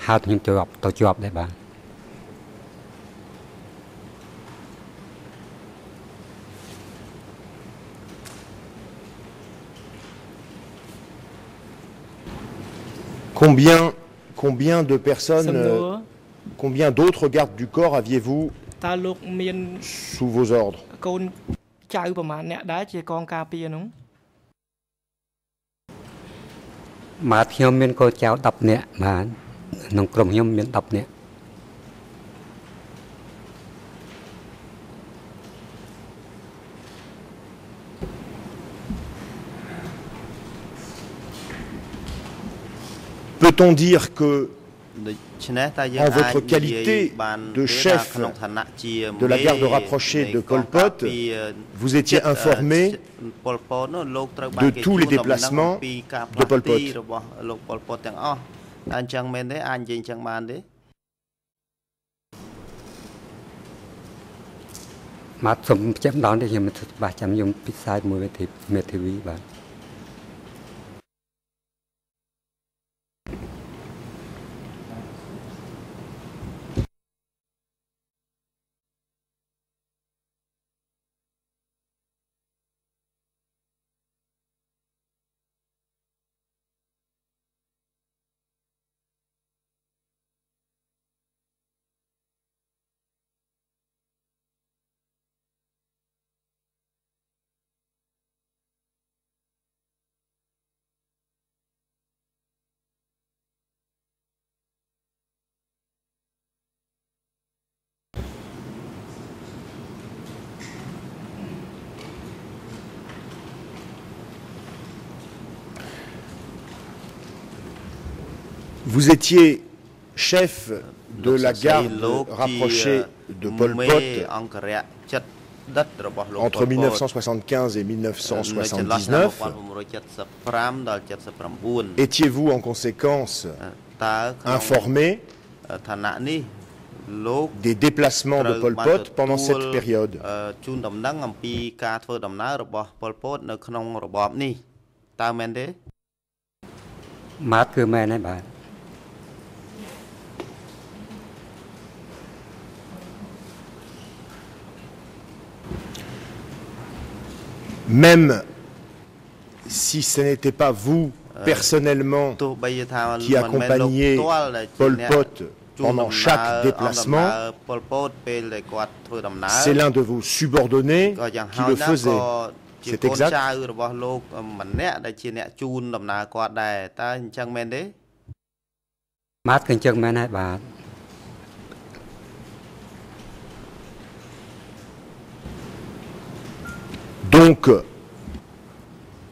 ហៅខ្ញុំជាប់ទៅជាប់ដែរបាទ Combien, combien de personnes Combien d'autres gardes du corps aviez-vous sous vos ordres កូនចៅប្រហែលអ្នកដែរជាកងការពារនោះបាទខ្ញុំមានកូនចៅ10នាក់បាទ ក្នុងក្រុមខ្ញុំមាន10នាក់ Peut-on dire que en votre qualité de chef de la garde rapprochée de Pol Pot, vous étiez informé de tous les déplacements de Pol Pot. អញ្ចឹងមែនទេអាចនិយាយអញ្ចឹងបានទេបាទសូមចាប់ម្ដងទេខ្ញុំច្បាស់ចាំខ្ញុំពិសាយមួយមេធាវីមេធាវីបាទ Vous étiez chef de la garde rapprochée de Pol Pot entre 1975 et 1979. Étiez-vous en conséquence informé des déplacements de Pol Pot pendant cette période même si ce n'était pas vous personnellement qui accompagniez Pol Pot pendant chaque déplacement, c'est l'un de vos subordonnés qui le faisait. C'est exact Donc,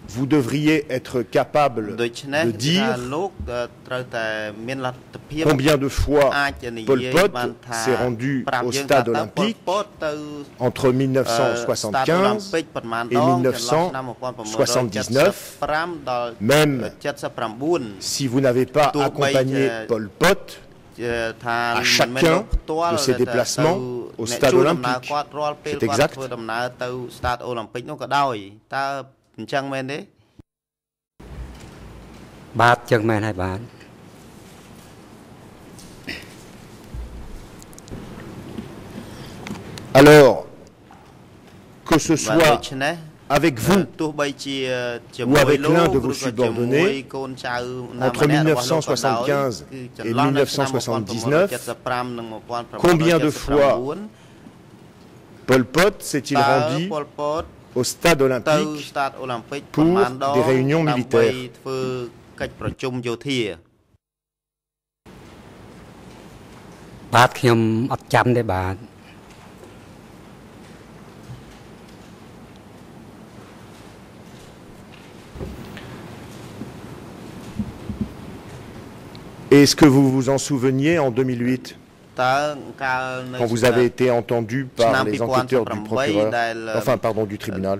vous devriez être capable de dire combien de fois Pol Pot s'est rendu au stade olympique entre 1975 et 1979, même si vous n'avez pas accompagné Pol Pot à chacun de ces déplacements au stade olympique. C'est exact Alors, que ce soit avec vous ou avec l'un de vos subordonnés entre 1975 et 1979, combien de fois Pol Pot s'est-il rendu au stade olympique pour des réunions militaires Est-ce que vous vous en souveniez en 2008 quand vous avez été entendu par les enquêteurs du procureur, enfin pardon, du tribunal.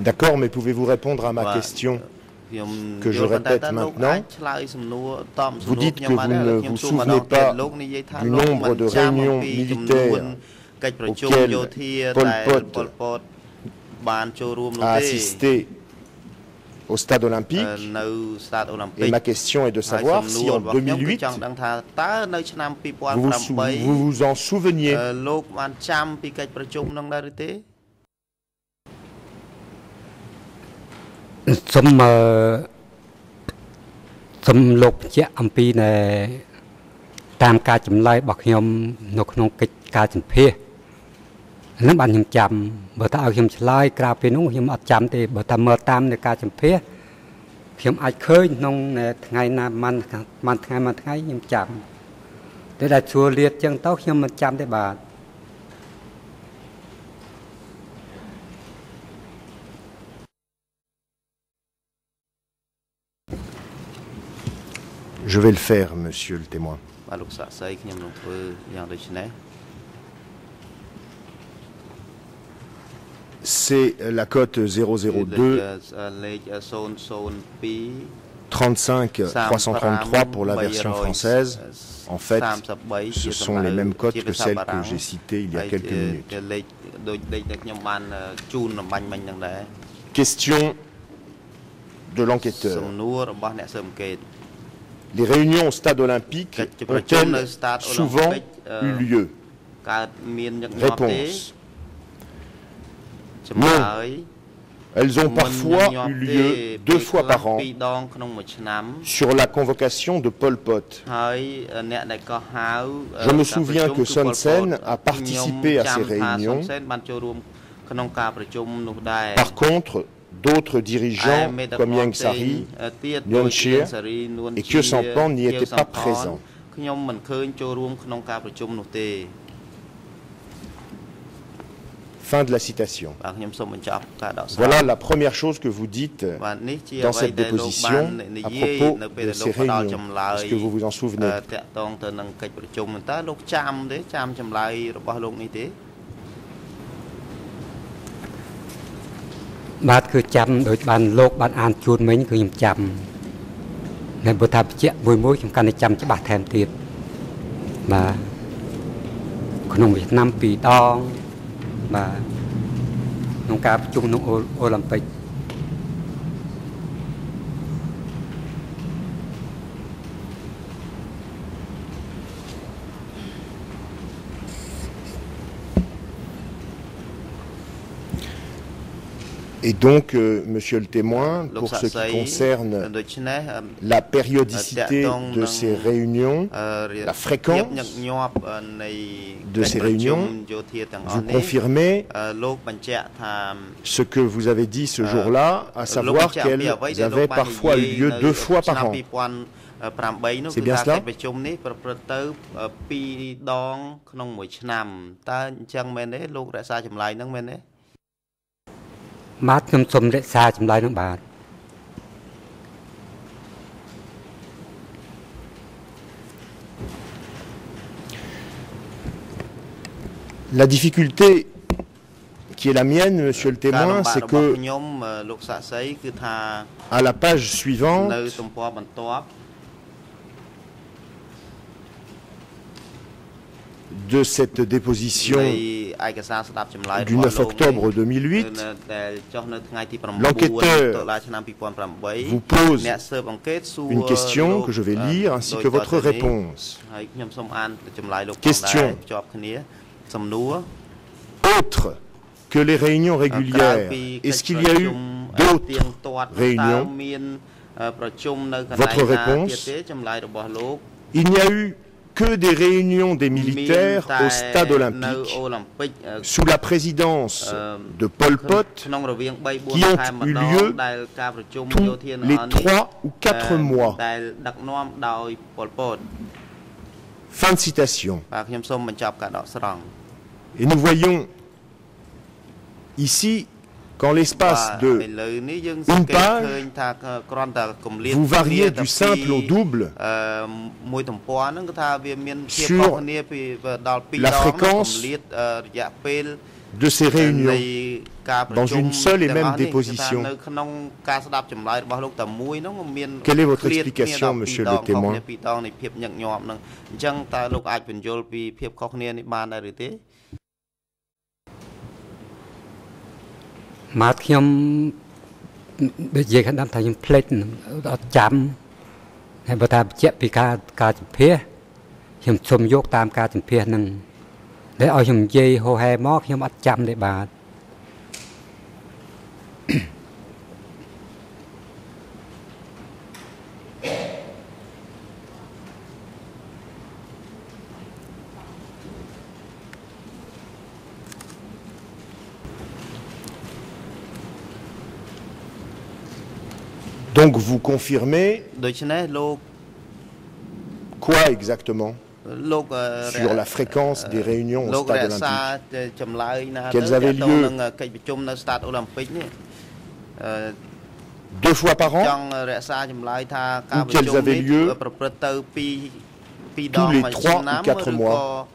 D'accord, mais pouvez-vous répondre à ma question que je répète maintenant Vous dites que vous ne vous souvenez pas du nombre de réunions militaires auxquelles Pol Pot a assisté au stade olympique. Et ma question est de savoir si en 2008, vous vous, vous, vous en souveniez? ហ្នឹងបានខ្ញុំចាំបើតើឲ្យខ្ញុំឆ្លើយក្រៅពីនោះខ្ញុំអត់ចាំទេបើតើមើលតាមនៃការសម្ភាសខ្ញុំអាចឃើញក្នុងថ្ងៃណាមិនមិនថ្ងៃមួយថ្ងៃខ្ញុំចាំតែដែលជួលៀតចឹងទៅខ្ញុំមិនចាំទេបាទ Je vais le faire, monsieur le témoin. C'est la cote 002 35 333 pour la version française. En fait, ce sont les mêmes cotes que celles que j'ai citées il y a quelques minutes. Question de l'enquêteur. Les réunions au stade olympique ont-elles souvent eu lieu Réponse. Non. Elles ont parfois eu lieu deux fois par an sur la convocation de Pol Pot. Je me souviens que Son Sen a participé à ces réunions. Par contre, D'autres dirigeants comme Yang Sari, Nguyen Chir et Kyo Sampan n'y étaient pas présents. Fin de la citation. Voilà la première chose que vous dites dans cette déposition à propos de ces réunions. Est-ce que vous vous en souvenez? បាទក្នុងការប្រជុំក្នុងអូឡ িম্প ិក Et donc, euh, monsieur le témoin, pour ce qui concerne la périodicité de ces réunions, la fréquence de ces réunions, vous confirmez ce que vous avez dit ce jour-là, à savoir qu'elles avaient parfois eu lieu deux fois par an. C'est bien cela បាទខ្ញុំសូមរក្សាចម្លើយនឹងបាទ Est-ce La difficulté qui est la mienne, monsieur le témoin, c'est que à la page suivante, de cette déposition du 9 octobre 2008, l'enquêteur vous pose une question que je vais lire ainsi que votre réponse. Question. Autre que les réunions régulières, est-ce qu'il y a eu d'autres réunions? Votre réponse? Il n'y a eu que des réunions des militaires au stade olympique sous la présidence de Pol Pot qui ont eu lieu tous les trois ou quatre mois. Fin de citation. Et nous voyons ici qu'en l'espace de une page, vous variez du simple au double. sur la fréquence de ces réunions dans une seule et même déposition. Quelle est votre explication, monsieur le témoin? មកខ្ញុំដូចនិយាយខាងដើមថាខ្ញុំភ្លេចអត់ចាំហើយបើថាបញ្ជាក់ពីការការចម្ភាសខ្ញុំសុំយកតាមការចម្ភាសនឹងដែលឲ្យខ្ញុំនិយាយហោហែមកខ្ញុំអត់ចាំទេបាទ Donc vous confirmez quoi exactement sur la fréquence des réunions au stade olympique. Qu'elles avaient lieu deux fois par an ou qu'elles avaient lieu tous les trois ou quatre mois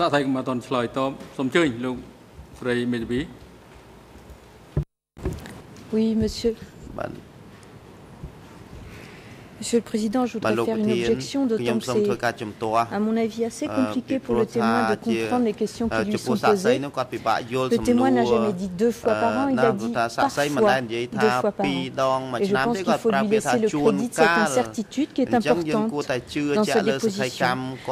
សាកថ្លៃមិនទាន់ឆ្លើយតបសូមអញ្ជើញលោកស្រីមេធាវី Oui monsieur បាទ Monsieur le Président, je voudrais faire une objection, d'autant que c'est, à mon avis, assez compliqué pour le témoin de comprendre les questions qui lui sont posées. Le témoin n'a jamais dit deux fois par an, il a dit parfois deux fois par an. Et je pense qu'il faut lui laisser le crédit de cette incertitude qui est importante dans sa déposition.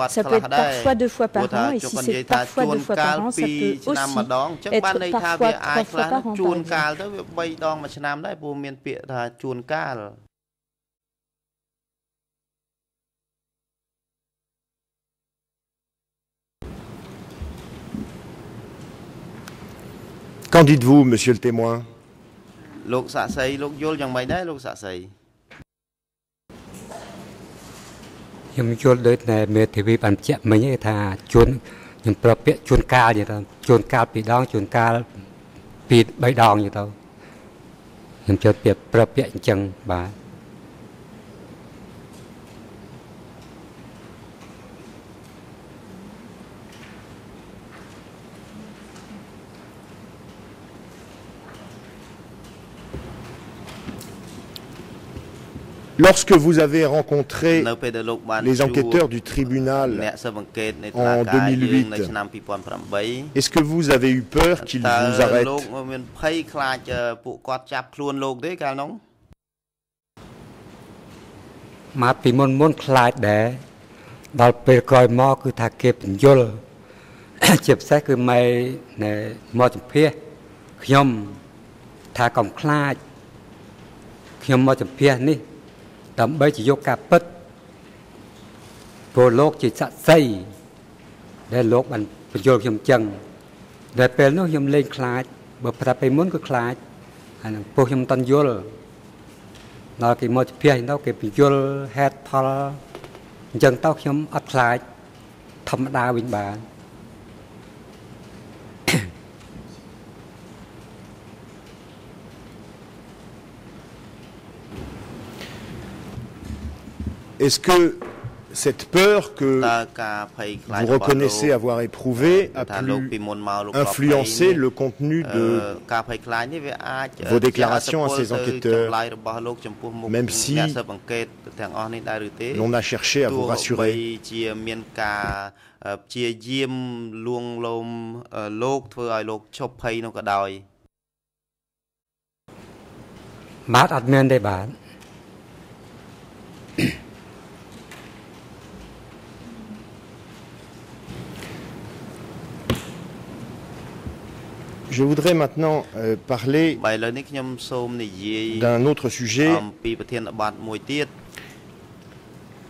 Ça peut être parfois deux fois par an, et si c'est parfois deux fois par an, ça peut aussi être parfois trois fois par an. Par exemple. Qu'en dites-vous, monsieur le témoin Lorsque vous avez rencontré les enquêteurs du tribunal en 2008, est-ce que vous avez eu peur qu'ils vous arrêtent ដែរដល់ពេលក្រោយមកគឺថាគេបញ្យលជាពិសេសគឺម៉ែនៃមកចម្ភាសខ្ញុំថាកុំខ្លាចខ្ញុំមកចម្ភាសនេះដើម្បីជាយកការពិតព្រោះលោកជាស័ក្តិសិទ្ធិដែលលោកបានបញ្យល់ខ្ញុំចឹងដែលពេលនោះខ្ញុំលេងខ្លាចបើប្រាប់ពេលមុនគឺខ្លាចអានឹងពោះខ្ញុំមិនតន់យល់ដល់គេមកជាទៅគេបញ្យល់ហេតុផលអញ្ចឹងទៅខ្ញុំអត់ខ្លាចធម្មតាវិញបាន Est-ce que cette peur que vous reconnaissez avoir éprouvée a pu influencer le contenu de vos déclarations à ces enquêteurs, même si l'on a cherché à vous rassurer ព្យាយាមលួងលោមលោកធ្វើឲ្យលោកឈប់ភ័យនោះក៏ដោយបាទអត់មានទេបាទ Je voudrais maintenant euh, parler d'un autre sujet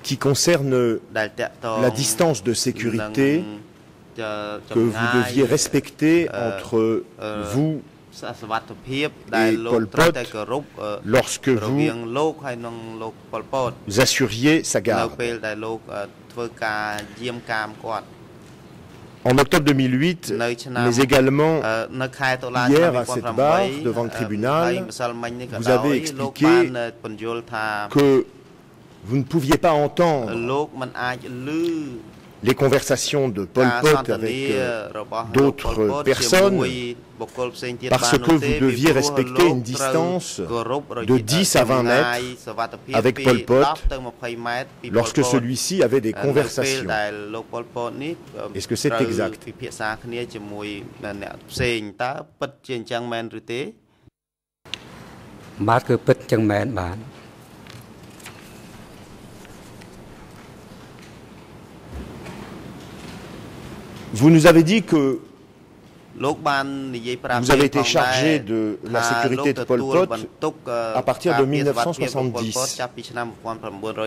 qui concerne la distance de sécurité que vous deviez respecter entre vous et Pol Pot lorsque vous assuriez sa garde. En octobre 2008, mais également hier à cette barre devant le tribunal, vous avez expliqué que vous ne pouviez pas entendre les conversations de Pol Pot avec euh, d'autres personnes parce que vous deviez respecter une distance de 10 à 20 mètres avec Pol Pot lorsque celui-ci avait des conversations. Est-ce que c'est exact? Vous nous avez dit que vous avez été chargé de la sécurité de Pol Pot à partir de 1970.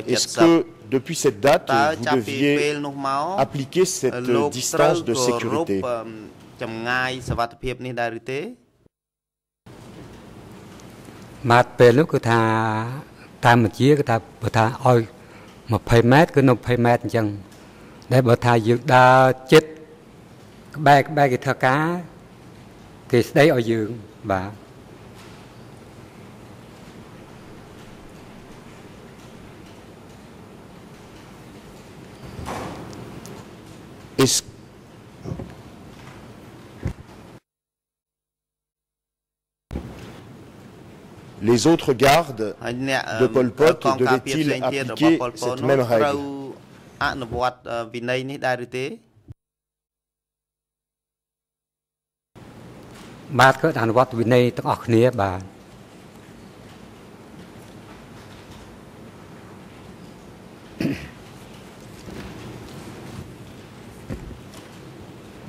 Est-ce que depuis cette date, vous deviez appliquer cette distance de sécurité បាទពេលនោះគឺថាតាមបញ្ជាគឺថាបើថាឲ្យ20ម៉ែត្រគឺនៅ20ម៉ែត្រអញ្ចឹងដែលបើថាយើងដើរចិត្តក្បែរក្បែរគេធ្វើការគេស្ដីឲ្យយើងបាទ Est-ce Les autres gardes de Pol Pot devaient-ils appliquer cette même règle អនុវត្តវិន័យនេះដែរឬទេ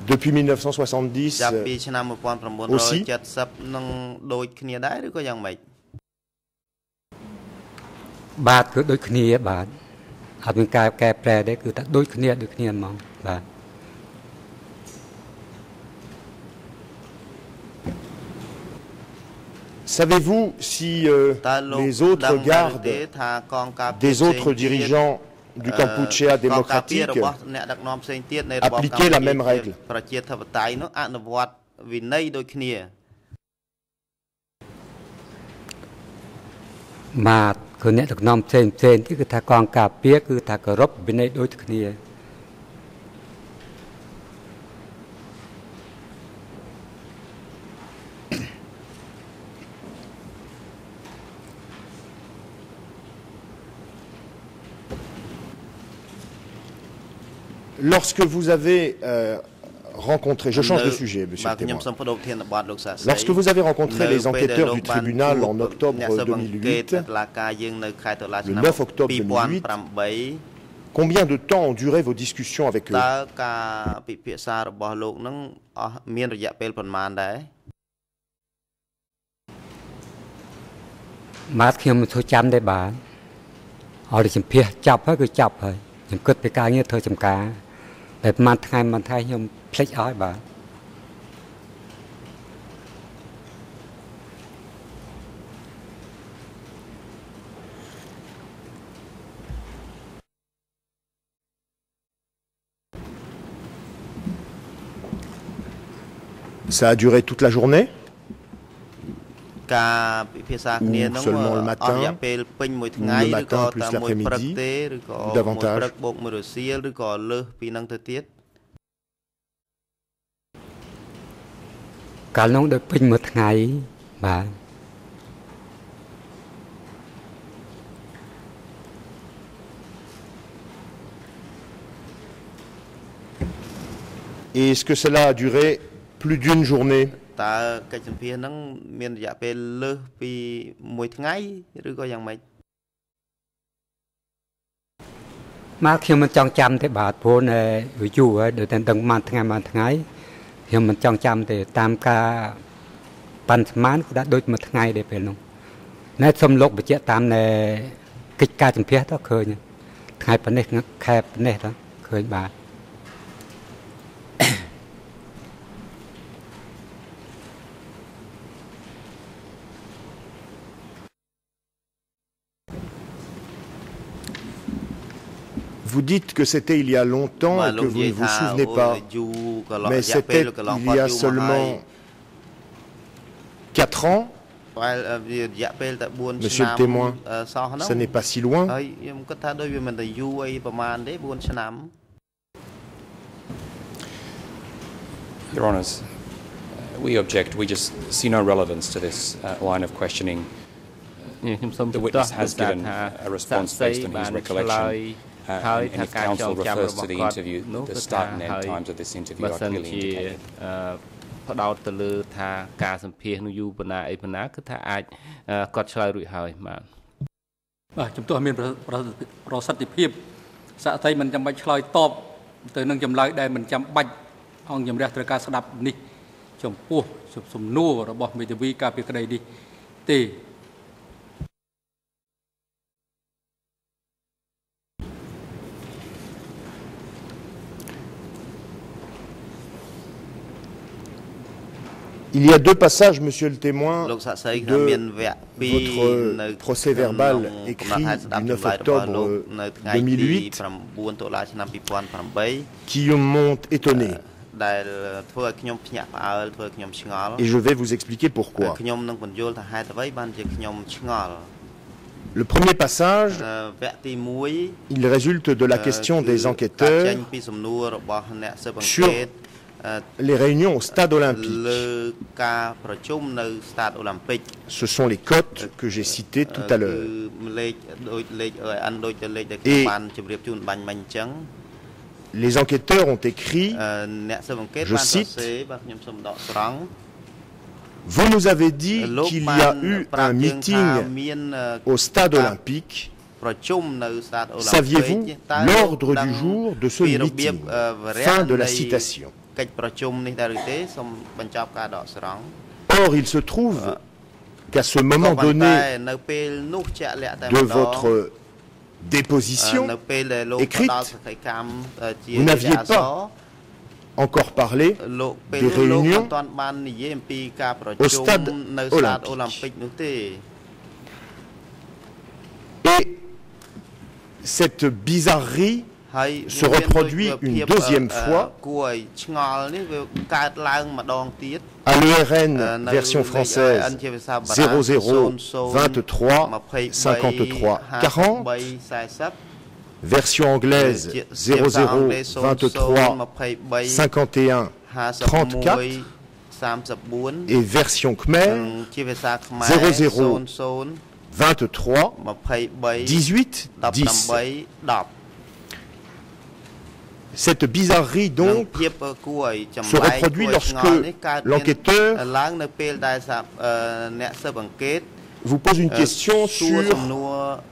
Depuis 1970ចាប់ពីឆ្នាំ1970នឹងដូចគ្នាដែរឬក៏យ៉ាងម៉េចបាទគឺដូចគ្នាបាទអត់មានការកែប្រែទេគឺតែដូចគ្នាដូចគ្នាហ្មងបាទ Savez-vous si euh, les autres gardes des autres dirigeants du Kampuchea démocratique appliquaient la même règle? ប្ Lorsque vous avez euh, rencontré, je change de sujet, monsieur le témoin. Lorsque vous avez rencontré les enquêteurs du tribunal en octobre 2008, le 9 octobre 2008, combien de temps ont duré vos discussions avec eux? បាទខ្ញុំមិនធ្វើចាំទេបាទ អរជំភាសចាប់ហើយគឺចាប់ហើយខ្ញុំគិតពីការងារធ្វើចំការ Ça a duré toute la journée ou seulement le matin, le matin plus l'après-midi, ou davantage កាលនោះដូចពេញមួយថ្ងៃបាទ Et est-ce que cela a duré plus d'une journée តើកិច្ចសម្ភាសហ្នឹងមានរយៈពេលលើសពីមួយថ្ងៃឬក៏យ៉ាងម៉េចមកខ្ញុំមិនចង់ចាំទេបាទព្រោះនៅយូរហើយដូចតែដឹងមួយថ្ងៃមួយថ្ងៃខ្ញុំមិនចង់ចាំទេតាមការប៉ាន់ស្មានគឺដាក់ដូចមួយថ្ងៃទេពេលនោះណែសុំលោកបញ្ជាក់តាមនៅកិច្ចការសម្ភាសទៅឃើញថ្ងៃប៉ុណ្ណេះខែប៉ុណ្ណេះទៅឃើញបាទ Vous dites que c'était il y a longtemps et que vous ne vous souvenez pas. Mais c'était il y a seulement 4 ans. Monsieur le témoin, ce n'est pas si loin. Your Honours, we object. We just see no relevance to this uh, line of questioning. The witness has given a response based on his recollection. Uh, and, and if counsel refers to the interview, the start and end times of this interview are clearly indicated. ផ្ដោតទៅលើថាការសម្ភាសនោះយូរប៉ុណ្ណាអីប៉ុណ្ណាគឺថាអាចគាត់ឆ្លើយរួចហើយបាទបាទជំទាស់មានប្រសិទ្ធភាពសាកសីមិនចាំបាច់ឆ្លើយតបទៅនឹងចម្លើយដែលមិនចាំបាច់អង្គជំរះត្រូវការស្ដាប់នេះ ចំពោះសំណួររបស់មេធាវីការពីក្តីនេះទេ Il y a deux passages, monsieur le témoin, de votre procès verbal écrit du 9 octobre 2008 qui m'ont étonné. Et je vais vous expliquer pourquoi. Le premier passage, il résulte de la question des enquêteurs sur les réunions au stade olympique. Ce sont les cotes que j'ai citées tout à l'heure. Et les enquêteurs ont écrit, je cite, Vous nous avez dit qu'il y a eu un meeting au stade olympique. Saviez-vous l'ordre du jour de ce meeting? Fin de la citation. Or, il se trouve qu'à ce moment donné de votre déposition écrite, vous n'aviez pas encore parlé des réunions au stade olympique. Et cette bizarrerie se reproduit une deuxième fois. à l'ERN version française 00 23 53 40 version anglaise 00 23 51 34 et version khmer 00 23 18 10 cette bizarrerie donc se reproduit lorsque l'enquêteur vous pose une question sur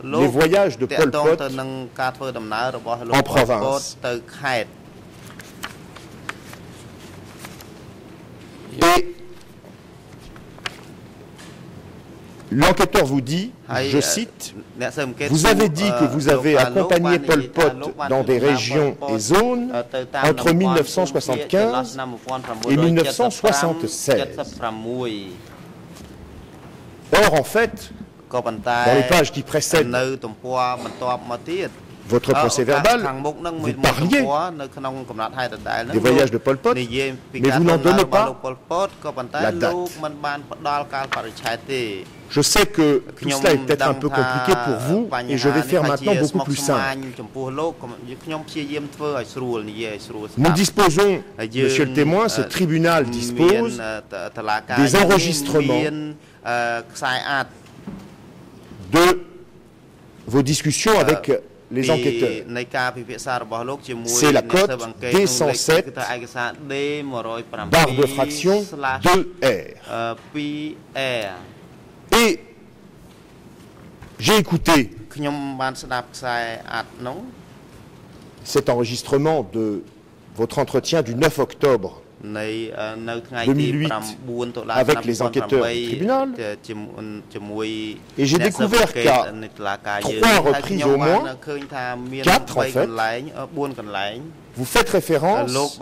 les voyages de Pol Pot en province. Et L'enquêteur vous dit, je cite, vous avez dit que vous avez accompagné Pol Pot dans des régions et zones entre 1975 et 1976. Or, en fait, dans les pages qui précèdent, votre procès verbal, vous parliez des voyages de Pol Pot, mais vous n'en donnez pas? la date. Je sais que tout cela est peut-être un peu compliqué pour vous et je vais faire maintenant beaucoup plus simple. Nous disposons, monsieur le témoin, ce tribunal dispose des enregistrements de vos discussions avec les enquêteurs. C'est la cote D107 barre de fraction 2R. Et j'ai écouté cet enregistrement de votre entretien du 9 octobre 2008 avec les enquêteurs du tribunal. et j'ai découvert qu'à trois reprises au moins, quatre en fait, vous faites référence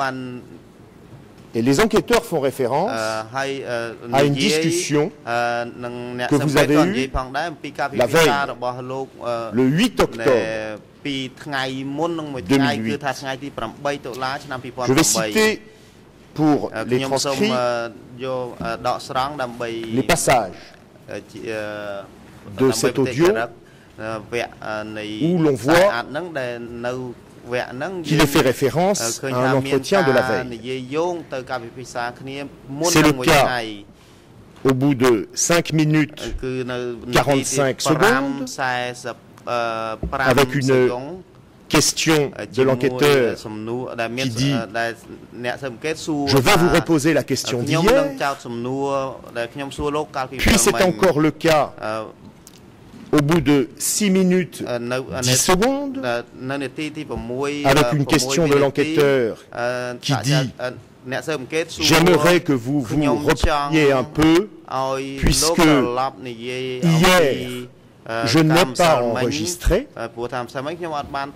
et les enquêteurs font référence à une discussion que vous avez eue la veille, le 8 octobre. 2008. Je vais citer pour les transcrits les passages de cet audio où l'on voit qu'il est fait référence à un entretien de la veille. C'est le cas au bout de 5 minutes 45 secondes avec une question de l'enquêteur qui dit Je vais vous reposer la question d'hier. Puis c'est encore le cas au bout de 6 minutes 10 secondes avec une question de l'enquêteur qui dit J'aimerais que vous vous repreniez un peu puisque hier je n'ai pas enregistré.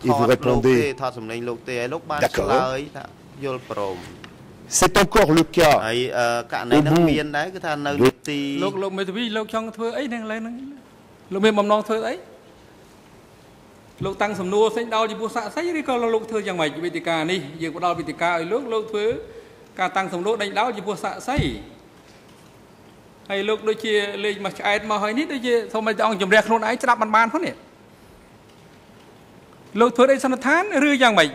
Et vous répondez D'accord. C'est encore le cas au bout de លោកមានបំណងធ្វើអីលោកតាំងសំណួរផ្សេងដល់ចំពោះសាក់សីឬក៏លោកធ្វើយ៉ាងម៉េចវេទិកានេះយើងផ្ដល់វេទិកាឲ្យលោកលោកធ្វើការតាំងសំណួរដេញដោលចំពោះសាក់សី ហើយលោកដូចជាលេងមកឆ្អែតមកហើយនេះដូចជាសូមឲ្យអង្គជំរះខ្លួនឯងស្ដាប់មិនបានផងនេះលោកធ្វើអីសន្និដ្ឋានឬយ៉ាងម៉េច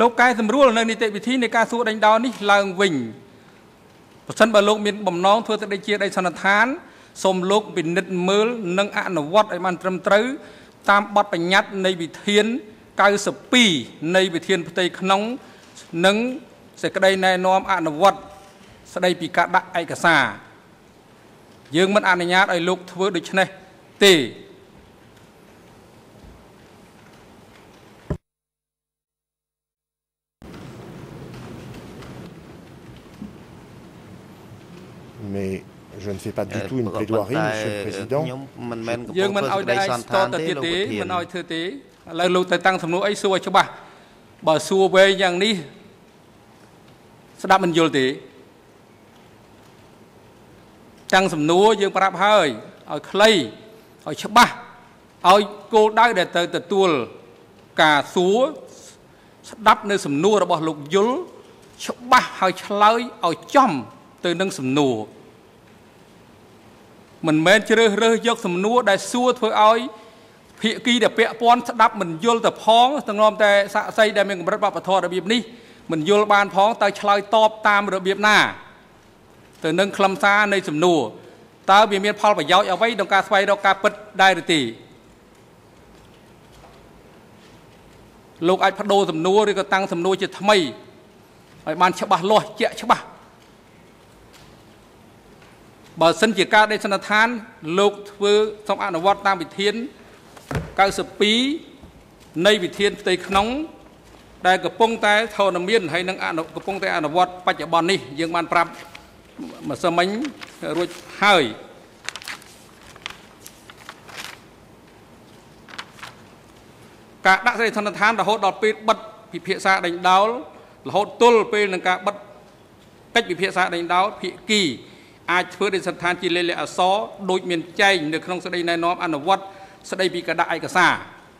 លោកកែសម្រួលនៅនីតិវិធីនៃការសួរដេញដោលនេះឡើងវិញប្រសិនបើលោកមានបំណងធ្វើទៅដូចជាដីសន្និដ្ឋានសូមលោកពិនិត្យមើលនិងអនុវត្តឲ្យបានត្រឹមត្រូវតាមបទបញ្ញត្តិនៃវិធាន92នៃវិធានផ្ទៃក្នុងនិងសេចក្តីណែនាំអនុវត្ត ស្តីពីការដាក់ឯកសារយើងមិនអនុញ្ញាតឲ្យលោកធ្វើដូច្នេះទេ mais je ne fais pas du tout une plaidoirie, Monsieur le Président. យើងមិនឲ្យដែរស្តទៅទៀតទេមិនឲ្យធ្វើទេឥឡូវលោកទៅតាំងសំណួរអីសួរឲ្យច្បាស់បើសួរវែងយ៉ាងនេះស្ដាប់មិនយល់ទេ តាំងសំណួរយើងប្រាប់ហើយឲ្យខ្លីឲ្យច្បាស់ឲ្យគោលដៅដែលទៅទទួលការសួរស្ដាប់នៅសំណួររបស់លោកយល់ច្បាស់ហើយឆ្លើយឲ្យចំទៅនឹងសំណួរមិនមែនជ្រើសរើសយកសំណួរដែលសួរធ្វើឲ្យភាគីដែលពាក់ព័ន្ធស្ដាប់មិនយល់ទៅផងទាំងនាំតែសាក់សីដែលមានកម្រិតវប្បធម៌របៀបនេះមិនយល់បានផងតើឆ្លើយតបតាមរបៀបណា ទៅនឹងខ្លឹមសារនៃសំណួរតើវាមានផលប្រយោជន៍អ្វីក្នុងការស្វែងរកការពិតដែរឬទេលោកអាចបដូរសំណួរឬក៏តាំងសំណួរជាថ្មីឲ្យបានច្បាស់លាស់ជាក់ច្បាស់បើសិនជាការដេកសន្និដ្ឋាន លោកធ្វើសូមអនុវត្តតាមវិធាន92នៃវិធានផ្ទៃក្នុង ដែលកំពុងតែធនមានហើយនឹងកំពុងតែអនុវត្តបច្ចុប្បន្ននេះយើងបានប្រាប់ ម្សិលមិញរួចហើយការដាក់សេរីសន្និដ្ឋានរហូតដល់ពេលបិទពិភាក្សាដេញដោលរហូតទល់ពេលនឹងការបិទកិច្ចពិភាក្សាដេញដោលភាគីអាចធ្វើដោយសន្តានជាលេខអក្សរដូចមានចែងនៅក្នុងសេចក្តីណែនាំអនុវត្តស្ដីពីកដាក់ឯកសារ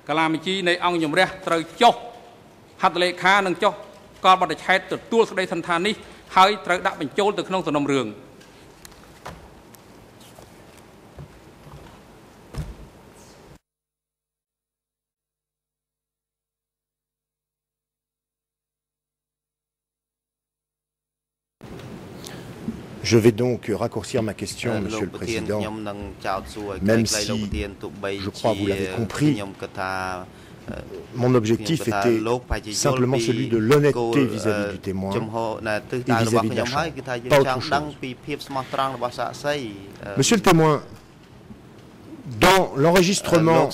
កាលាបញ្ជីនៃអង្គជំរះត្រូវចុះហត្ថលេខានិងចុះកលបទឆែតទទួលសេចក្តីសន្តាននេះ ហើយត្រូវដាក់បញ្ចូលទៅក្នុងសំណុំរឿង Je vais donc raccourcir ma question, Monsieur le Président, même si, je crois, vous l'avez compris, mon objectif était simplement celui de l'honnêteté vis-à-vis du témoin et vis-à-vis de la Chambre, pas autre chose. Monsieur le témoin, dans l'enregistrement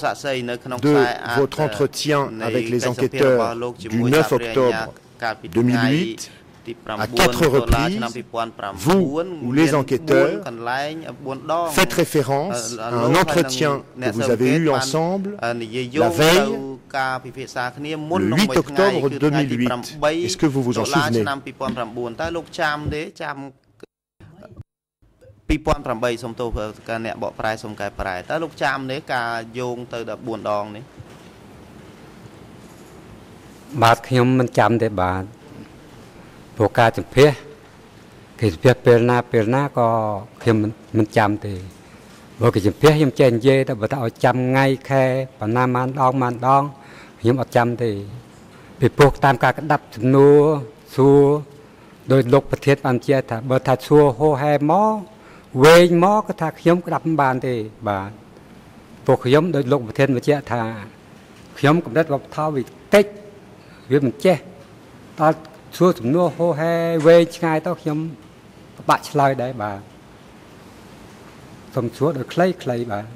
de votre entretien avec les enquêteurs du 9 octobre 2008, à quatre reprises, vous ou les enquêteurs faites référence à un entretien que vous avez eu ensemble la veille, le 8 octobre 2008. Est-ce que vous vous en souvenez 2008សុំទោសការអ្នកបកប្រែសុំកែប្រែតើលោកចាំនេះការយោងទៅ14ដងនេះបាទខ្ញុំមិនចាំទេបាទព្រោះការចម្ភាសគេចម្ភាសពេលណាពេលណាក៏ខ្ញុំមិនចាំទេបើគេចម្ភាសខ្ញុំចេះនិយាយតែបើថាឲ្យចាំថ្ងៃខែប៉ុណ្ណាម៉ានដងម៉ានដង ខ្ញុំអត់ចាំទេពីព្រោះតាមការក្តាប់សំណួរសួរដោយលោកប្រធានបានជាថាបើថាសួរហោហែមកវែងមកក៏ថាខ្ញុំក្តាប់មិនបានទេបាទពួកខ្ញុំដោយលោកប្រធានបញ្ជាក់ថាខ្ញុំកម្រិតវប្បធម៌វិតិចវាមិនចេះដល់សួរសំណួរហោហែវែងឆ្ងាយទៅខ្ញុំពិបាកឆ្លើយដែរបាទសូមសួរដោយខ្លីៗបាទ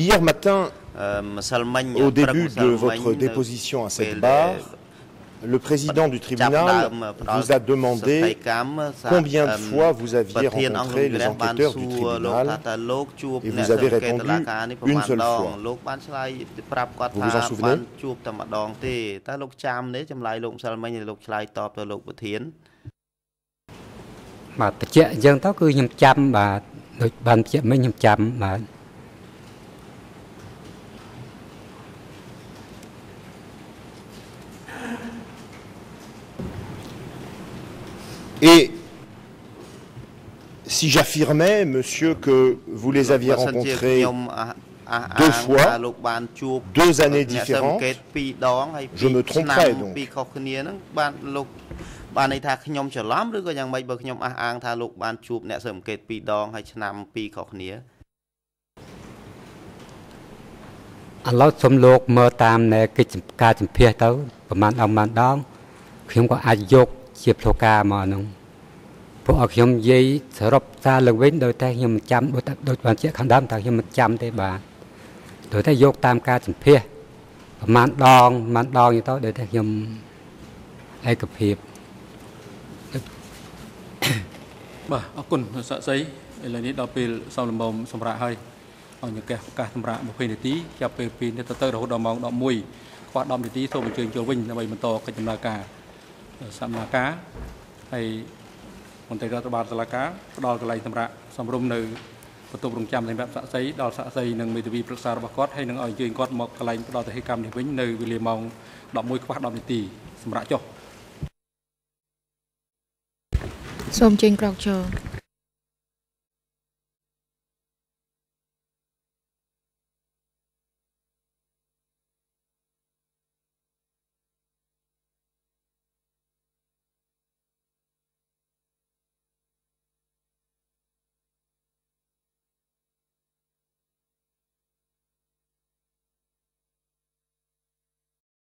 Hier matin, au début de votre déposition à cette barre, le président du tribunal vous a demandé combien de fois vous aviez rencontré les enquêteurs du tribunal et vous avez répondu une seule fois. Vous vous en souvenez តើលោកចាំទេចម្លើយលោកម្សិលមិញលោកឆ្លើយតបទៅលោកប្រធានបាទបញ្ជាក់អញ្ចឹងទៅគឺខ្ញុំចាំបាទដូចបានបញ្ជាក់មិញខ្ញុំចាំបាទ Et si j'affirmais, monsieur, que vous les aviez rencontrés deux fois, deux années différentes, je me tromperais donc. បានន័យថាខ្ញុំច្រឡំឬក៏យ៉ាងម៉េចបើខ្ញុំអះអាងថាលោកបានជួបអ្នកស៊ើបអង្កេតពីរដងហើយឆ្នាំពីរខុសគ្នាឥឡូវសូមលោកមើលតាមនៃកិច្ចការសម្ភាសទៅប្រហែលដងប្រហែលដងខ្ញុំក៏អាចយក ជាផ្លូវការមកហ្នឹងពួកឲ្យខ្ញុំនិយាយសរុបសារឡើងវិញដោយតែខ្ញុំមិនចាំដូចដូចបានជាខាងដើមតែខ្ញុំមិនចាំទេបាទដោយតែយកតាមការសម្ភាសប្រហែលដងប្រហែលដងទៅដោយតែខ្ញុំឯកភាពបាទអរគុណស័ក្តិសិឥឡូវនេះដល់ពេលសំលំមសម្រាប់ហើយអង្គកាសប្រកាសសម្រាប់20នាទីចាប់ពេល2នាទីទៅរហូតដល់ម៉ោង11ខ្វះ10នាទីសូមអញ្ជើញចូលវិញដើម្បីបន្តកិច្ចដំណើរការ សម្រាប់ការហើយមន្ត្រីរដ្ឋបាលតុលាការផ្ដល់កន្លែងសម្រាប់សម្រុំនៅបន្ទប់រងចាំសម្រាប់សាក់សីដល់សាក់សីនិងមេធាវីប្រឹក្សារបស់គាត់ហើយនឹងឲ្យអញ្ជើញគាត់មកកន្លែងផ្ដល់ទៅហេកម្មនេះវិញនៅវេលាម៉ោង11ខ្វះ10នាទីសម្រាប់ចុះសូមអញ្ជើញក្រោកឈរ